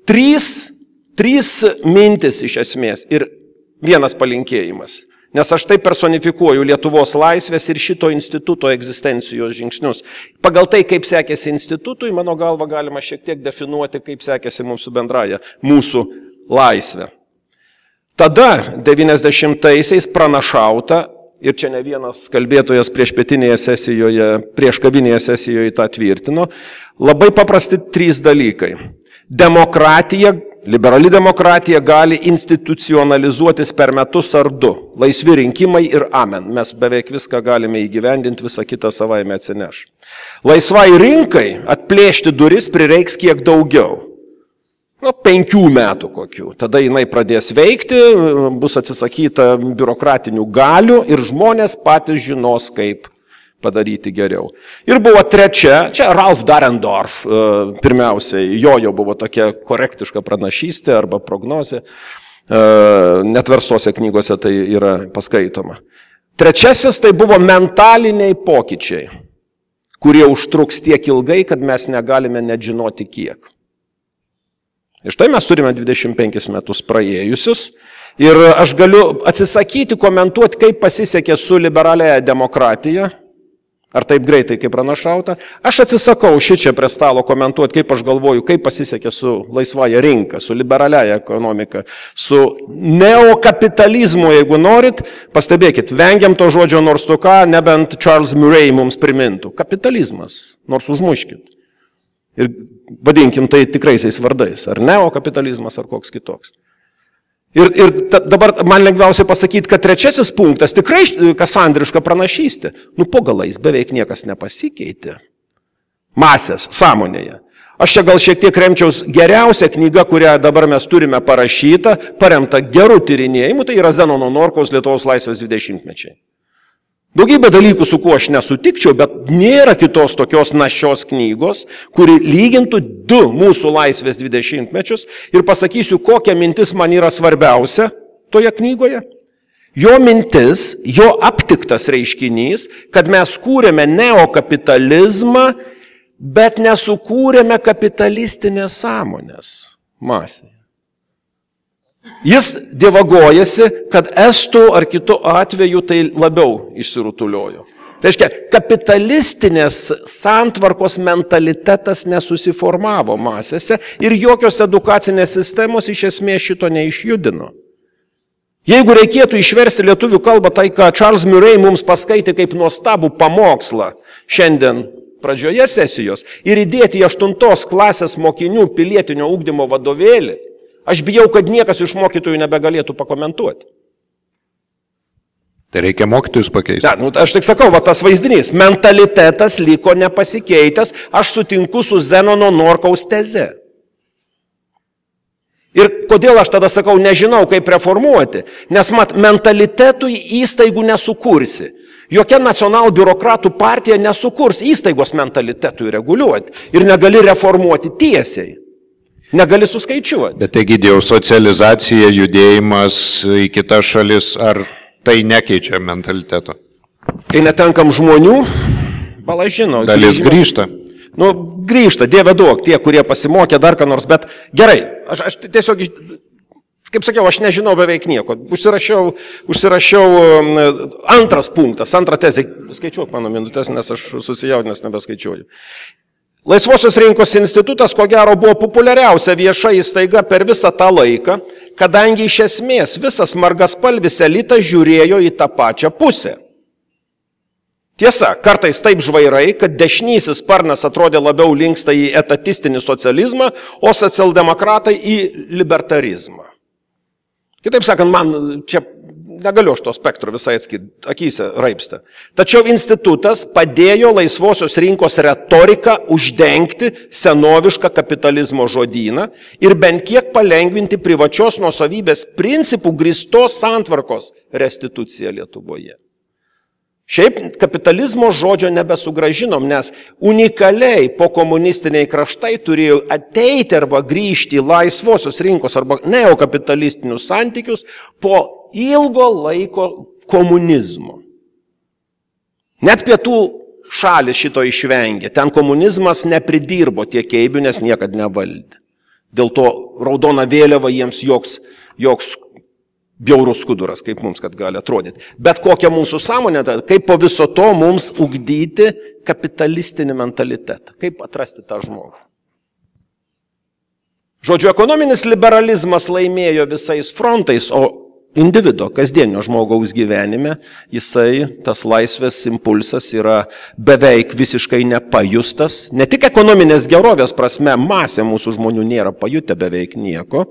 trys, trys mintis iš esmės ir vienas palinkėjimas. Nes aš taip personifikuoju Lietuvos laisvės ir šito instituto egzistencijos žingsnius. Pagal tai, kaip sekėsi institutui, mano galva galima šiek tiek definuoti, kaip sekėsi mūsų bendraja, mūsų laisvė. Tada 90-aisiais pranašauta, ir čia ne vienas kalbėtojas prieš pietinėje sesijoje, prieš kavinėje sesijoje tą tvirtino, labai paprasti trys dalykai. Demokratija, liberali demokratija gali institucionalizuotis per metus ar du. Laisvi rinkimai ir amen. Mes beveik viską galime įgyvendinti, visą kitą savaime atsineš. Laisvai rinkai atplėšti duris prireiks kiek daugiau nu, penkių metų kokių. Tada jinai pradės veikti, bus atsisakyta biurokratinių galių ir žmonės patys žinos, kaip padaryti geriau. Ir buvo trečia, čia Ralf Darendorf, e, pirmiausiai, jo jau buvo tokia korektiška pranašystė arba prognozė, e, netverstose knygose tai yra paskaitoma. Trečiasis tai buvo mentaliniai pokyčiai, kurie užtruks tiek ilgai, kad mes negalime net žinoti kiek. Ir štai mes turime 25 metus praėjusius ir aš galiu atsisakyti komentuoti, kaip pasisekė su liberalėje demokratija, ar taip greitai, kaip pranašauta. Aš atsisakau šį čia prie stalo komentuoti, kaip aš galvoju, kaip pasisekė su laisvaja rinka, su liberaliaja ekonomika, su neokapitalizmu, jeigu norit, pastebėkit, vengiam to žodžio nors to ką, nebent Charles Murray mums primintų. Kapitalizmas, nors užmuškit. Ir vadinkim tai tikraisiais vardais, ar neokapitalizmas, ar koks kitoks. Ir, ir ta, dabar man lengviausia pasakyti, kad trečiasis punktas tikrai kasandriška pranašystė. Nu, po galais beveik niekas nepasikeitė. Masės, sąmonėje. Aš čia gal šiek tiek remčiaus geriausią knygą, kurią dabar mes turime parašytą, paremta gerų tyrinėjimų, tai yra Zenono Norkaus Lietuvos laisvės 20-mečiai. Daugybė dalykų, su kuo aš nesutikčiau, bet nėra kitos tokios našios knygos, kuri lygintų du mūsų laisvės 20-mečius ir pasakysiu, kokia mintis man yra svarbiausia toje knygoje. Jo mintis, jo aptiktas reiškinys, kad mes kūrėme neokapitalizmą, bet nesukūrėme kapitalistinės sąmonės masėje. Jis dievagojasi, kad estų ar kitų atveju tai labiau išsirutuliojo. Tai reiškia, kapitalistinės santvarkos mentalitetas nesusiformavo masėse ir jokios edukacinės sistemos iš esmės šito neišjudino. Jeigu reikėtų išversti lietuvių kalbą tai, ką Charles Murray mums paskaitė kaip nuostabų pamokslą šiandien pradžioje sesijos ir įdėti į aštuntos klasės mokinių pilietinio ūkdymo vadovėlį, Aš bijau, kad niekas iš mokytojų nebegalėtų pakomentuoti. Tai reikia mokytojus pakeisti. Ne, nu, aš tik sakau, va tas vaizdinys, mentalitetas liko nepasikeitęs, aš sutinku su Zenono Norkaus teze. Ir kodėl aš tada sakau, nežinau, kaip reformuoti, nes mat, mentalitetui įstaigų nesukursi. Jokia nacionalbiurokratų partija nesukurs įstaigos mentalitetui reguliuoti ir negali reformuoti tiesiai. Negali suskaičiuoti. Bet taigi dėl socializacija, judėjimas į kitas šalis, ar tai nekeičia mentaliteto? Kai netenkam žmonių, bala žino. Dalis grįžta. Nu, grįžta, Dieve daug, tie, kurie pasimokė dar ką nors, bet gerai, aš, aš tiesiog, kaip sakiau, aš nežinau beveik nieko. Užsirašiau, užsirašiau um, antras punktas, antrą tezę, skaičiuok mano minutės, nes aš susijaudinęs nebeskaičiuoju. Laisvosios rinkos institutas, ko gero, buvo populiariausia vieša įstaiga per visą tą laiką, kadangi iš esmės visas margaspalvis elitas žiūrėjo į tą pačią pusę. Tiesa, kartais taip žvairai, kad dešinysis sparnas atrodė labiau linksta į etatistinį socializmą, o socialdemokratai į libertarizmą. Kitaip sakant, man čia negaliu aš to spektro visai atskirti, akise raipsta. Tačiau institutas padėjo laisvosios rinkos retoriką uždengti senovišką kapitalizmo žodyną ir bent kiek palengvinti privačios nuosavybės principų gristos santvarkos restituciją Lietuvoje. Šiaip kapitalizmo žodžio nebesugražinom, nes unikaliai po komunistiniai kraštai turėjo ateiti arba grįžti į laisvosios rinkos arba neokapitalistinius santykius po ilgo laiko komunizmo. Net pietų šalis šito išvengė. Ten komunizmas nepridirbo tiek keibių, nes niekad nevaldė. Dėl to raudona vėliava jiems joks, joks bjaurus skuduras, kaip mums kad gali atrodyti. Bet kokia mūsų sąmonė, kaip po viso to mums ugdyti kapitalistinį mentalitetą, kaip atrasti tą žmogų. Žodžiu, ekonominis liberalizmas laimėjo visais frontais, o individo, kasdienio žmogaus gyvenime, jisai, tas laisvės impulsas yra beveik visiškai nepajustas. Ne tik ekonominės gerovės prasme, masė mūsų žmonių nėra pajutę beveik nieko,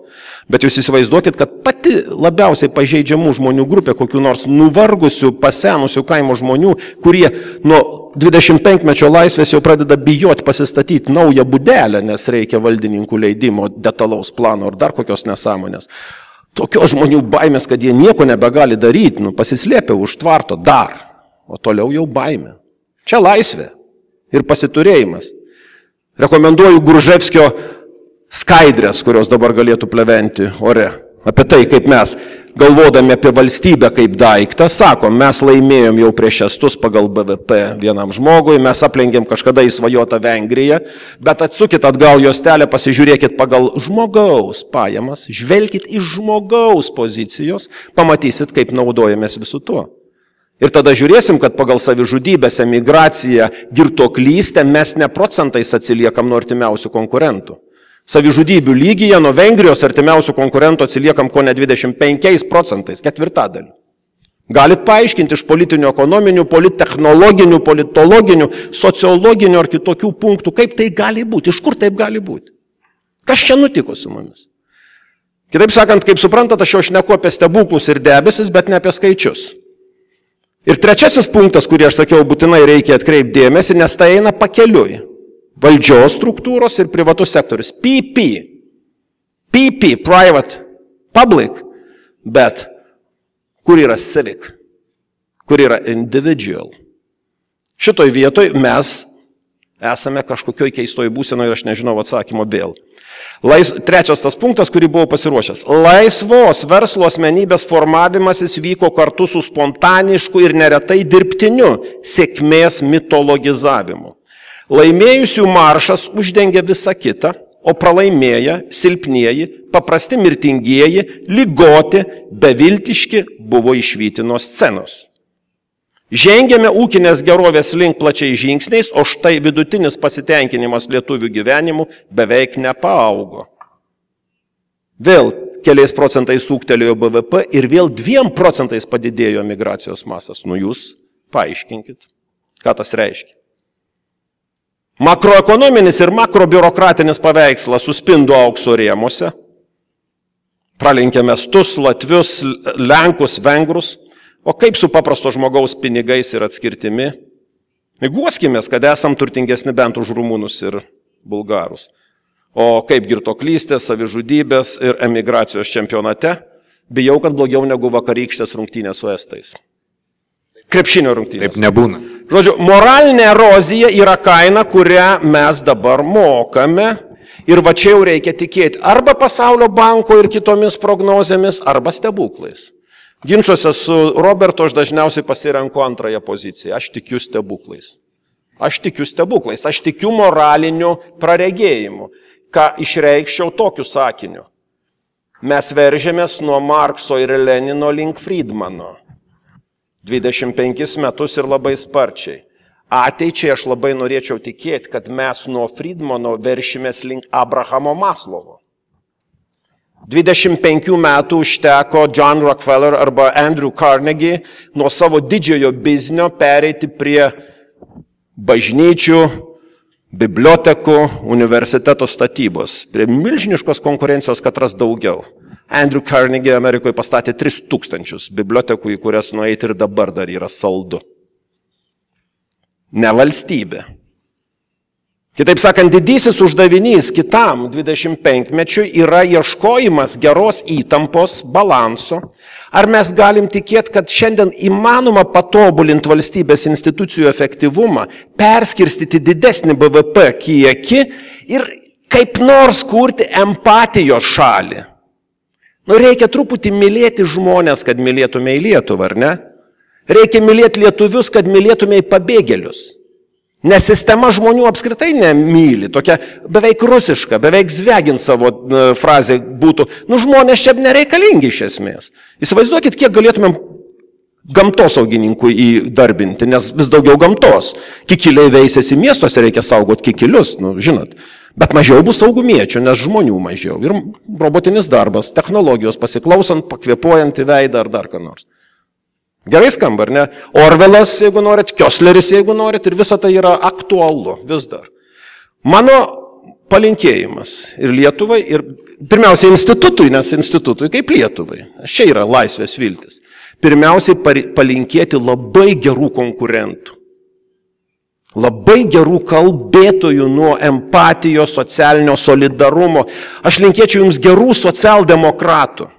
bet jūs įsivaizduokit, kad pati labiausiai pažeidžiamų žmonių grupė, kokiu nors nuvargusių, pasenusių kaimo žmonių, kurie nuo 25-mečio laisvės jau pradeda bijoti pasistatyti naują būdelę, nes reikia valdininkų leidimo, detalaus plano ar dar kokios nesąmonės. Tokios žmonių baimės, kad jie nieko nebegali daryti, nu, pasislėpia už tvarto dar, o toliau jau baimė. Čia laisvė ir pasiturėjimas. Rekomenduoju Gurževskio skaidrės, kurios dabar galėtų pleventi ore. Apie tai, kaip mes galvodami apie valstybę kaip daiktą, sakom, mes laimėjom jau prieš estus pagal BVP vienam žmogui, mes aplenkėm kažkada įsvajotą Vengriją, bet atsukit atgal juostelę, pasižiūrėkit pagal žmogaus pajamas, žvelkit iš žmogaus pozicijos, pamatysit, kaip naudojamės visų tuo. Ir tada žiūrėsim, kad pagal savižudybės, emigraciją, girtoklystę mes ne procentais atsiliekam nuo artimiausių konkurentų. Savižudybių lygyje nuo Vengrijos artimiausių konkurentų atsiliekam ko ne 25 procentais, ketvirtadaliu. Galit paaiškinti iš politinių, ekonominių, polittechnologinių, politologinių, sociologinių ar kitokių punktų, kaip tai gali būti, iš kur taip gali būti. Kas čia nutiko su mumis? Kitaip sakant, kaip suprantate, aš jau šneku apie stebuklus ir debesis, bet ne apie skaičius. Ir trečiasis punktas, kurį aš sakiau, būtinai reikia atkreipti dėmesį, nes tai eina pakeliui valdžios struktūros ir privatus sektorius. PP. PP, private, public. Bet kur yra civic? Kur yra individual? Šitoj vietoj mes esame kažkokioj keistoj būsenoje ir aš nežinau atsakymo vėl. Lais, trečias tas punktas, kurį buvau pasiruošęs. Laisvos verslo asmenybės formavimasis vyko kartu su spontanišku ir neretai dirbtiniu sėkmės mitologizavimu. Laimėjusių maršas uždengia visą kitą, o pralaimėję, silpnieji, paprasti mirtingieji, lygoti, beviltiški buvo išvyti nuo scenos. Žengėme ūkinės gerovės link plačiai žingsniais, o štai vidutinis pasitenkinimas lietuvių gyvenimu beveik nepaaugo. Vėl keliais procentais sūktelėjo BVP ir vėl dviem procentais padidėjo migracijos masas. Nu jūs paaiškinkit, ką tas reiškia. Makroekonominis ir makrobiurokratinis paveikslas suspindo aukso rėmose. Pralenkėme stus, latvius, lenkus, vengrus. O kaip su paprasto žmogaus pinigais ir atskirtimi? Guoskimės, kad esam turtingesni bent už rumūnus ir bulgarus. O kaip girtoklystės, savižudybės ir emigracijos čempionate, bijau, kad blogiau negu vakarykštės rungtynės su estais. Krepšinio rungtynės. Taip nebūna. Žodžiu, moralinė erozija yra kaina, kurią mes dabar mokame. Ir va čia jau reikia tikėti arba pasaulio banko ir kitomis prognozėmis, arba stebuklais. Ginčiuose su Robertu aš dažniausiai pasirenku antrąją poziciją. Aš tikiu stebuklais. Aš tikiu stebuklais, aš tikiu moraliniu praregėjimu, ką išreikščiau tokiu sakiniu. Mes veržėmės nuo Markso ir Lenino link Friedmano. 25 metus ir labai sparčiai. Ateičiai aš labai norėčiau tikėti, kad mes nuo Friedmano veršimės link Abrahamo Maslovo. 25 metų užteko John Rockefeller arba Andrew Carnegie nuo savo didžiojo biznio pereiti prie bažnyčių, bibliotekų, universiteto statybos. Prie milžiniškos konkurencijos, kad ras daugiau. Andrew Carnegie Amerikoje pastatė 3000 bibliotekų, į kurias nueiti ir dabar dar yra saldu. Ne valstybė. Kitaip sakant, didysis uždavinys kitam 25-mečiui yra ieškojimas geros įtampos, balanso. Ar mes galim tikėti, kad šiandien įmanoma patobulinti valstybės institucijų efektyvumą, perskirstyti didesnį BVP kiekį ir kaip nors kurti empatijos šalį? Nu, reikia truputį mylėti žmonės, kad mylėtume į Lietuvą, ar ne? Reikia mylėti lietuvius, kad mylėtume į pabėgėlius. Nes sistema žmonių apskritai nemyli, tokia beveik rusiška, beveik zvegint savo e, frazę būtų, nu žmonės čia nereikalingi iš esmės. Įsivaizduokit, kiek galėtumėm gamtosaugininkų įdarbinti, nes vis daugiau gamtos. Kikiliai veisėsi miestuose, reikia saugoti kikilius, nu, žinot. Bet mažiau bus saugumiečių, nes žmonių mažiau. Ir robotinis darbas, technologijos pasiklausant, pakvepuojant į veidą ar dar ką nors. Gerai skamba, ar ne? Orvelas, jeigu norit, Kiosleris, jeigu norit, ir visa tai yra aktualu vis dar. Mano palinkėjimas ir Lietuvai, ir pirmiausia institutui, nes institutui kaip Lietuvai. Čia yra laisvės viltis. Pirmiausiai palinkėti labai gerų konkurentų. Labai gerų kalbėtojų nuo empatijos, socialinio solidarumo. Aš linkėčiau jums gerų socialdemokratų.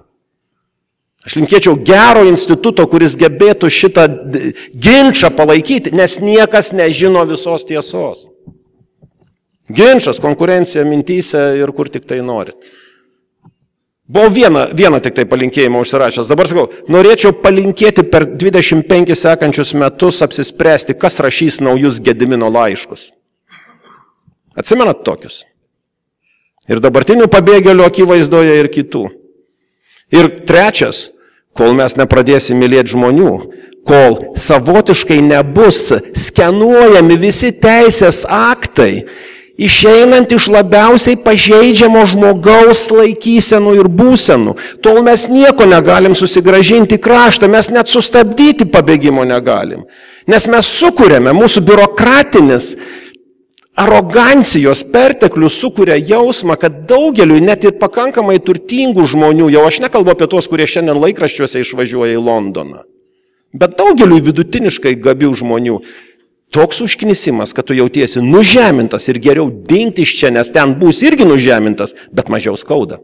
Aš linkėčiau gero instituto, kuris gebėtų šitą ginčą palaikyti, nes niekas nežino visos tiesos. Ginčas, konkurencija mintys ir kur tik tai norit. Buvau vieną, vieną tik tai palinkėjimą užsirašęs. Dabar sakau, norėčiau palinkėti per 25 sekančius metus apsispręsti, kas rašys naujus Gedimino laiškus. Atsimenat tokius? Ir dabartinių pabėgėlių akivaizdoje ir kitų. Ir trečias, kol mes nepradėsim mylėti žmonių, kol savotiškai nebus skenuojami visi teisės aktai, išeinant iš labiausiai pažeidžiamo žmogaus laikysenų ir būsenų, tol mes nieko negalim susigražinti kraštą, mes net sustabdyti pabėgimo negalim. Nes mes sukūrėme, mūsų biurokratinis arogancijos perteklius sukuria jausmą, kad daugeliu net ir pakankamai turtingų žmonių, jau aš nekalbu apie tuos, kurie šiandien laikraščiuose išvažiuoja į Londoną, bet daugeliu vidutiniškai gabių žmonių, toks užknisimas, kad tu jautiesi nužemintas ir geriau dingti iš čia, nes ten bus irgi nužemintas, bet mažiau skauda.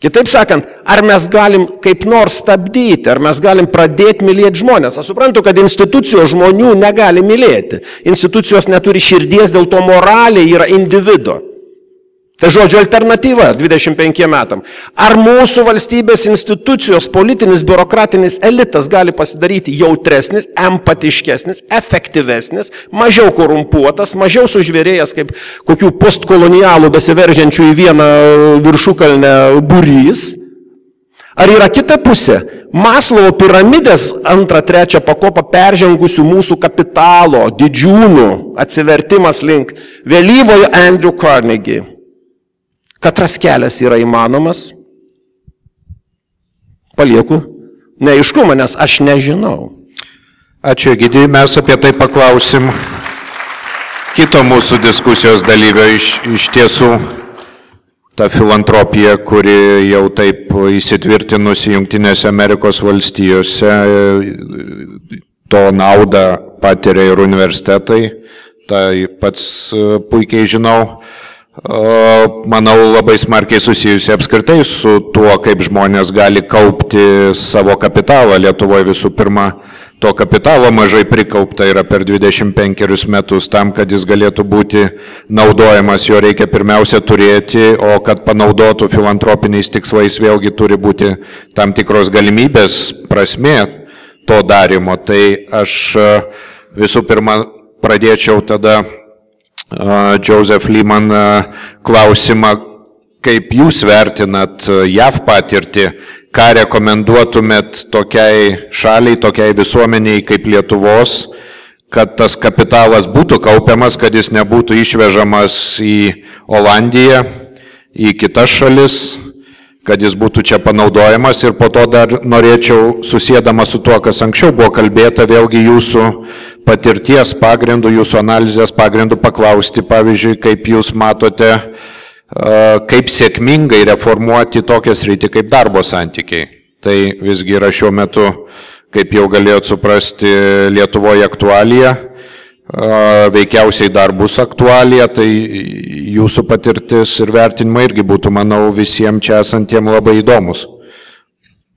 Kitaip sakant, ar mes galim kaip nors stabdyti, ar mes galim pradėti mylėti žmonės. Aš suprantu, kad institucijos žmonių negali mylėti. Institucijos neturi širdies, dėl to moraliai yra individuo. Tai žodžio alternatyva 25 metam. Ar mūsų valstybės institucijos, politinis, biurokratinis elitas gali pasidaryti jautresnis, empatiškesnis, efektyvesnis, mažiau korumpuotas, mažiau sužvėrėjęs kaip kokių postkolonialų besiveržiančių į vieną viršukalnę burys? Ar yra kita pusė? Maslovo piramidės antrą, trečią pakopą peržengusių mūsų kapitalo, didžiūnų atsivertimas link vėlyvojo Andrew Carnegie Katras kelias yra įmanomas? Palieku neaiškumą, nes aš nežinau. Ačiū, Gidijai, mes apie tai paklausim kito mūsų diskusijos dalyvio iš, iš tiesų. Ta filantropija, kuri jau taip įsitvirtinusi Junktinėse Amerikos valstijose, to naudą patiria ir universitetai, tai pats puikiai žinau manau, labai smarkiai susijusi apskritai su tuo, kaip žmonės gali kaupti savo kapitalą. Lietuvoje visų pirma, to kapitalo mažai prikaupta yra per 25 metus tam, kad jis galėtų būti naudojamas, jo reikia pirmiausia turėti, o kad panaudotų filantropiniais tikslais vėlgi turi būti tam tikros galimybės, prasmė to darimo. Tai aš visų pirma pradėčiau tada Joseph uh, klausimą, kaip jūs vertinat JAV patirtį, ką rekomenduotumėt tokiai šaliai, tokiai visuomeniai kaip Lietuvos, kad tas kapitalas būtų kaupiamas, kad jis nebūtų išvežamas į Olandiją, į kitas šalis, kad jis būtų čia panaudojamas ir po to dar norėčiau susėdama su tuo, kas anksčiau buvo kalbėta, vėlgi jūsų patirties pagrindų, jūsų analizės pagrindų paklausti, pavyzdžiui, kaip jūs matote, kaip sėkmingai reformuoti tokias rytį kaip darbo santykiai. Tai visgi yra šiuo metu, kaip jau galėjot suprasti, Lietuvoje aktualija veikiausiai dar bus aktualija, tai jūsų patirtis ir vertinimai irgi būtų, manau, visiems čia esantiem labai įdomus.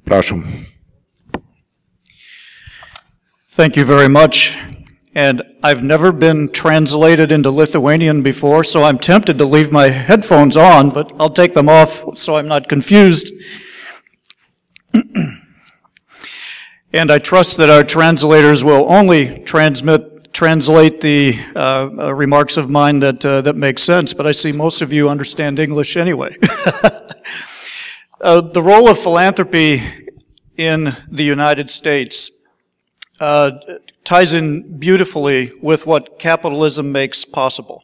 Prašom. Thank you very much. And I've never been translated into Lithuanian before, so I'm tempted to leave my headphones on, but I'll take them off so I'm not confused. and I trust that our translators will only transmit translate the uh, uh, remarks of mine that, uh, that make sense, but I see most of you understand English anyway. Uh, the role of philanthropy in the United States uh, ties in beautifully with what capitalism makes possible.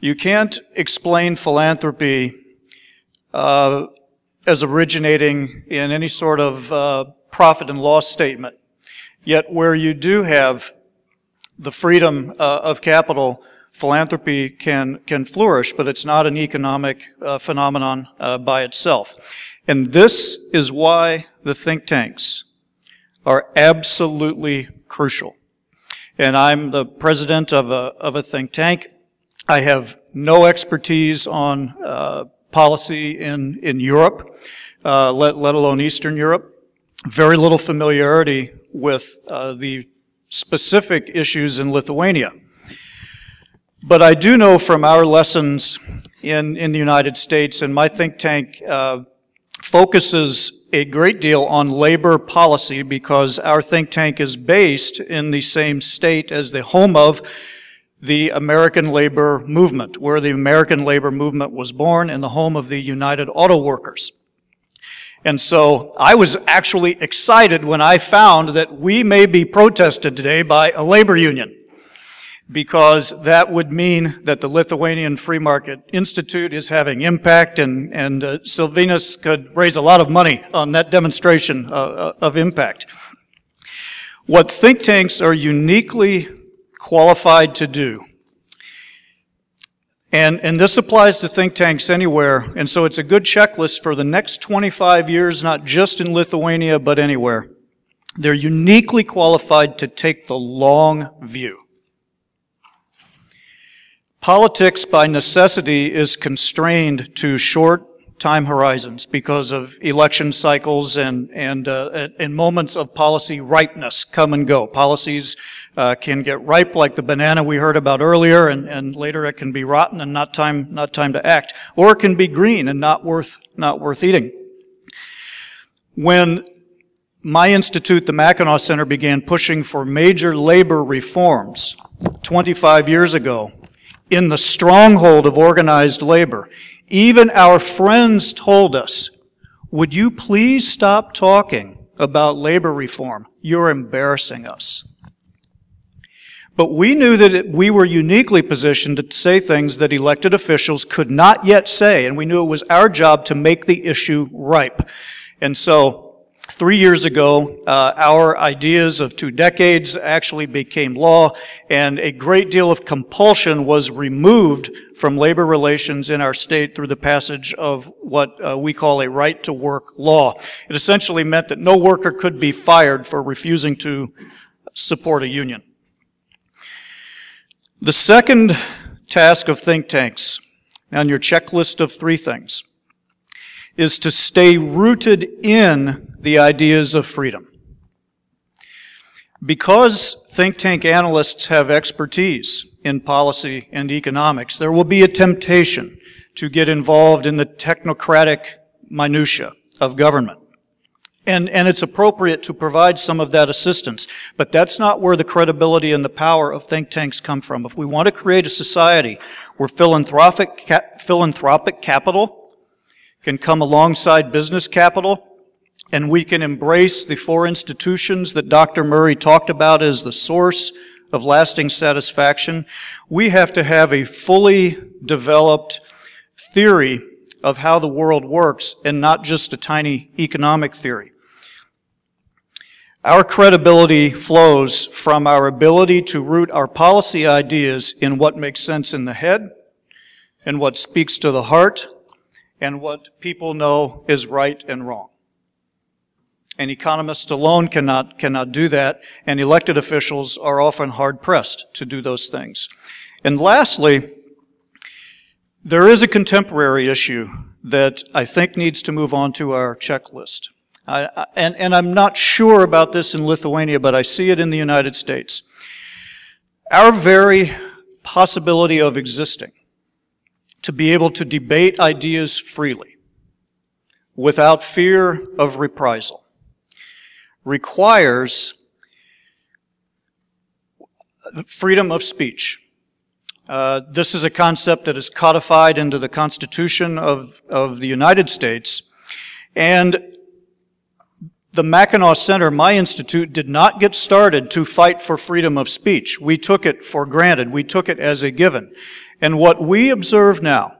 You can't explain philanthropy uh, as originating in any sort of profit and loss statement. Yet where you do have the freedom uh, of capital, philanthropy can, can flourish, but it's not an economic uh, phenomenon uh, by itself. And this is why the think tanks are absolutely crucial. And I'm the president of a, of a think tank. I have no expertise on uh, policy in, in Europe, uh, let, let alone Eastern Europe. Very little familiarity with uh, the specific issues in Lithuania. But I do know from our lessons in, in the United States, and my think tank uh, focuses a great deal on labor policy because our think tank is based in the same state as the home of the American labor movement, where the American labor movement was born in the home of the United Auto Workers. And so I was actually excited when I found that we may be protested today by a labor union because that would mean that the Lithuanian Free Market Institute is having impact and, and uh, could raise a lot of money on that demonstration uh, uh of impact. What think tanks are uniquely qualified to do and, and this applies to think tanks anywhere. And so it's a good checklist for the next 25 years, not just in Lithuania, but anywhere. They're uniquely qualified to take the long view. Politics by necessity is constrained to short time horizons because of election cycles and, and, uh, and moments of policy ripeness come and go. Policies uh, can get ripe like the banana we heard about earlier and, and later it can be rotten and not time, not time to act. Or it can be green and not worth, not worth eating. When my institute, the Mackinac Center, began pushing for major labor reforms 25 years ago in the stronghold of organized labor, even our friends told us, would you please stop talking about labor reform? You're embarrassing us. But we knew that it, we were uniquely positioned to say things that elected officials could not yet say, and we knew it was our job to make the issue ripe. And so Three years ago, uh, our ideas of two decades actually became law, and a great deal of compulsion was removed from labor relations in our state through the passage of what uh, we call a right to work law. It essentially meant that no worker could be fired for refusing to support a union. The second task of think tanks on your checklist of three things is to stay rooted in the ideas of freedom. Because think tank analysts have expertise in policy and economics, there will be a temptation to get involved in the technocratic minutia of government. And, and it's appropriate to provide some of that assistance. But that's not where the credibility and the power of think tanks come from. If we want to create a society where philanthropic, philanthropic capital can come alongside business capital, and we can embrace the four institutions that Dr. Murray talked about as the source of lasting satisfaction, we have to have a fully developed theory of how the world works and not just a tiny economic theory. Our credibility flows from our ability to root our policy ideas in what makes sense in the head and what speaks to the heart and what people know is right and wrong. And economists alone cannot, cannot do that, and elected officials are often hard pressed to do those things. And lastly, there is a contemporary issue that I think needs to move on to our checklist. I, I, and, and I'm not sure about this in Lithuania, but I see it in the United States. Our very possibility of existing, to be able to debate ideas freely, without fear of reprisal, requires freedom of speech. Uh, this is a concept that is codified into the Constitution of, of the United States. And the Mackinac Center, my institute, did not get started to fight for freedom of speech. We took it for granted. We took it as a given. And what we observe now,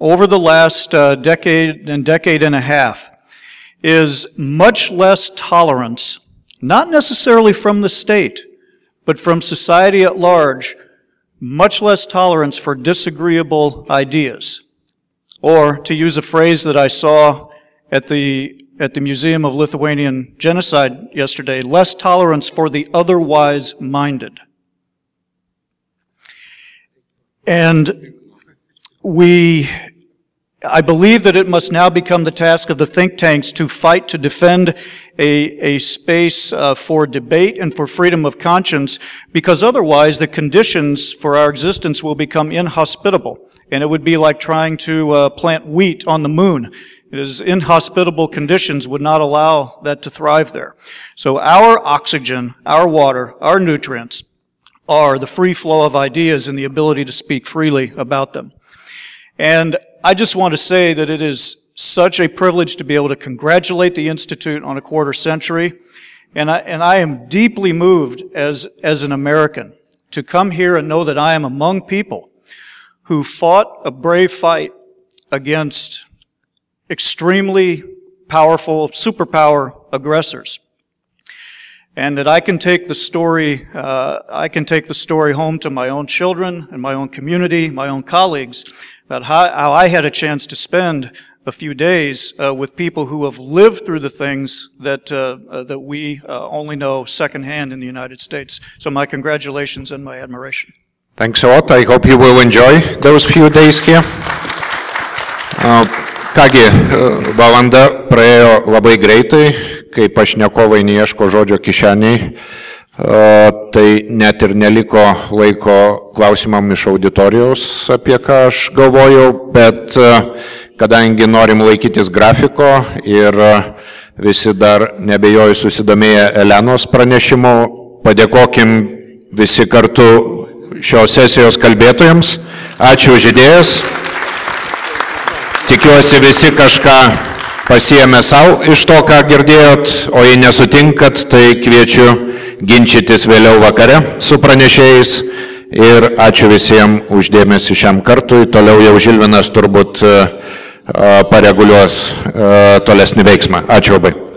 over the last uh, decade and decade and a half, is much less tolerance, not necessarily from the state, but from society at large, much less tolerance for disagreeable ideas. Or, to use a phrase that I saw at the, at the Museum of Lithuanian Genocide yesterday, less tolerance for the otherwise minded. And we I believe that it must now become the task of the think tanks to fight to defend a, a space uh, for debate and for freedom of conscience, because otherwise the conditions for our existence will become inhospitable. And it would be like trying to uh, plant wheat on the moon. It is inhospitable conditions would not allow that to thrive there. So our oxygen, our water, our nutrients are the free flow of ideas and the ability to speak freely about them. And I just want to say that it is such a privilege to be able to congratulate the Institute on a quarter century. And I, and I am deeply moved as, as an American to come here and know that I am among people who fought a brave fight against extremely powerful superpower aggressors. And that I can take the story, uh, I can take the story home to my own children and my own community, my own colleagues, about how, how I had a chance to spend a few days uh, with people who have lived through the things that uh, uh, that we uh, only know secondhand in the United States. So my congratulations and my admiration. Thanks a lot. I hope you will enjoy those few days here. Uh, kągi, valanda praėjo labai greitai, kai pašnekovai neieško žodžio kišeniai. Tai net ir neliko laiko klausimam iš auditorijos, apie ką aš galvojau, bet kadangi norim laikytis grafiko ir visi dar nebejoju susidomėję Elenos pranešimu, padėkokim visi kartu šios sesijos kalbėtojams. Ačiū už idėjas. Tikiuosi visi kažką pasiemė savo iš to, ką girdėjot, o jei nesutinkat, tai kviečiu ginčytis vėliau vakare su pranešėjais. Ir ačiū visiems uždėmesi šiam kartui. Toliau jau Žilvinas turbūt pareguliuos tolesnį veiksmą. Ačiū labai.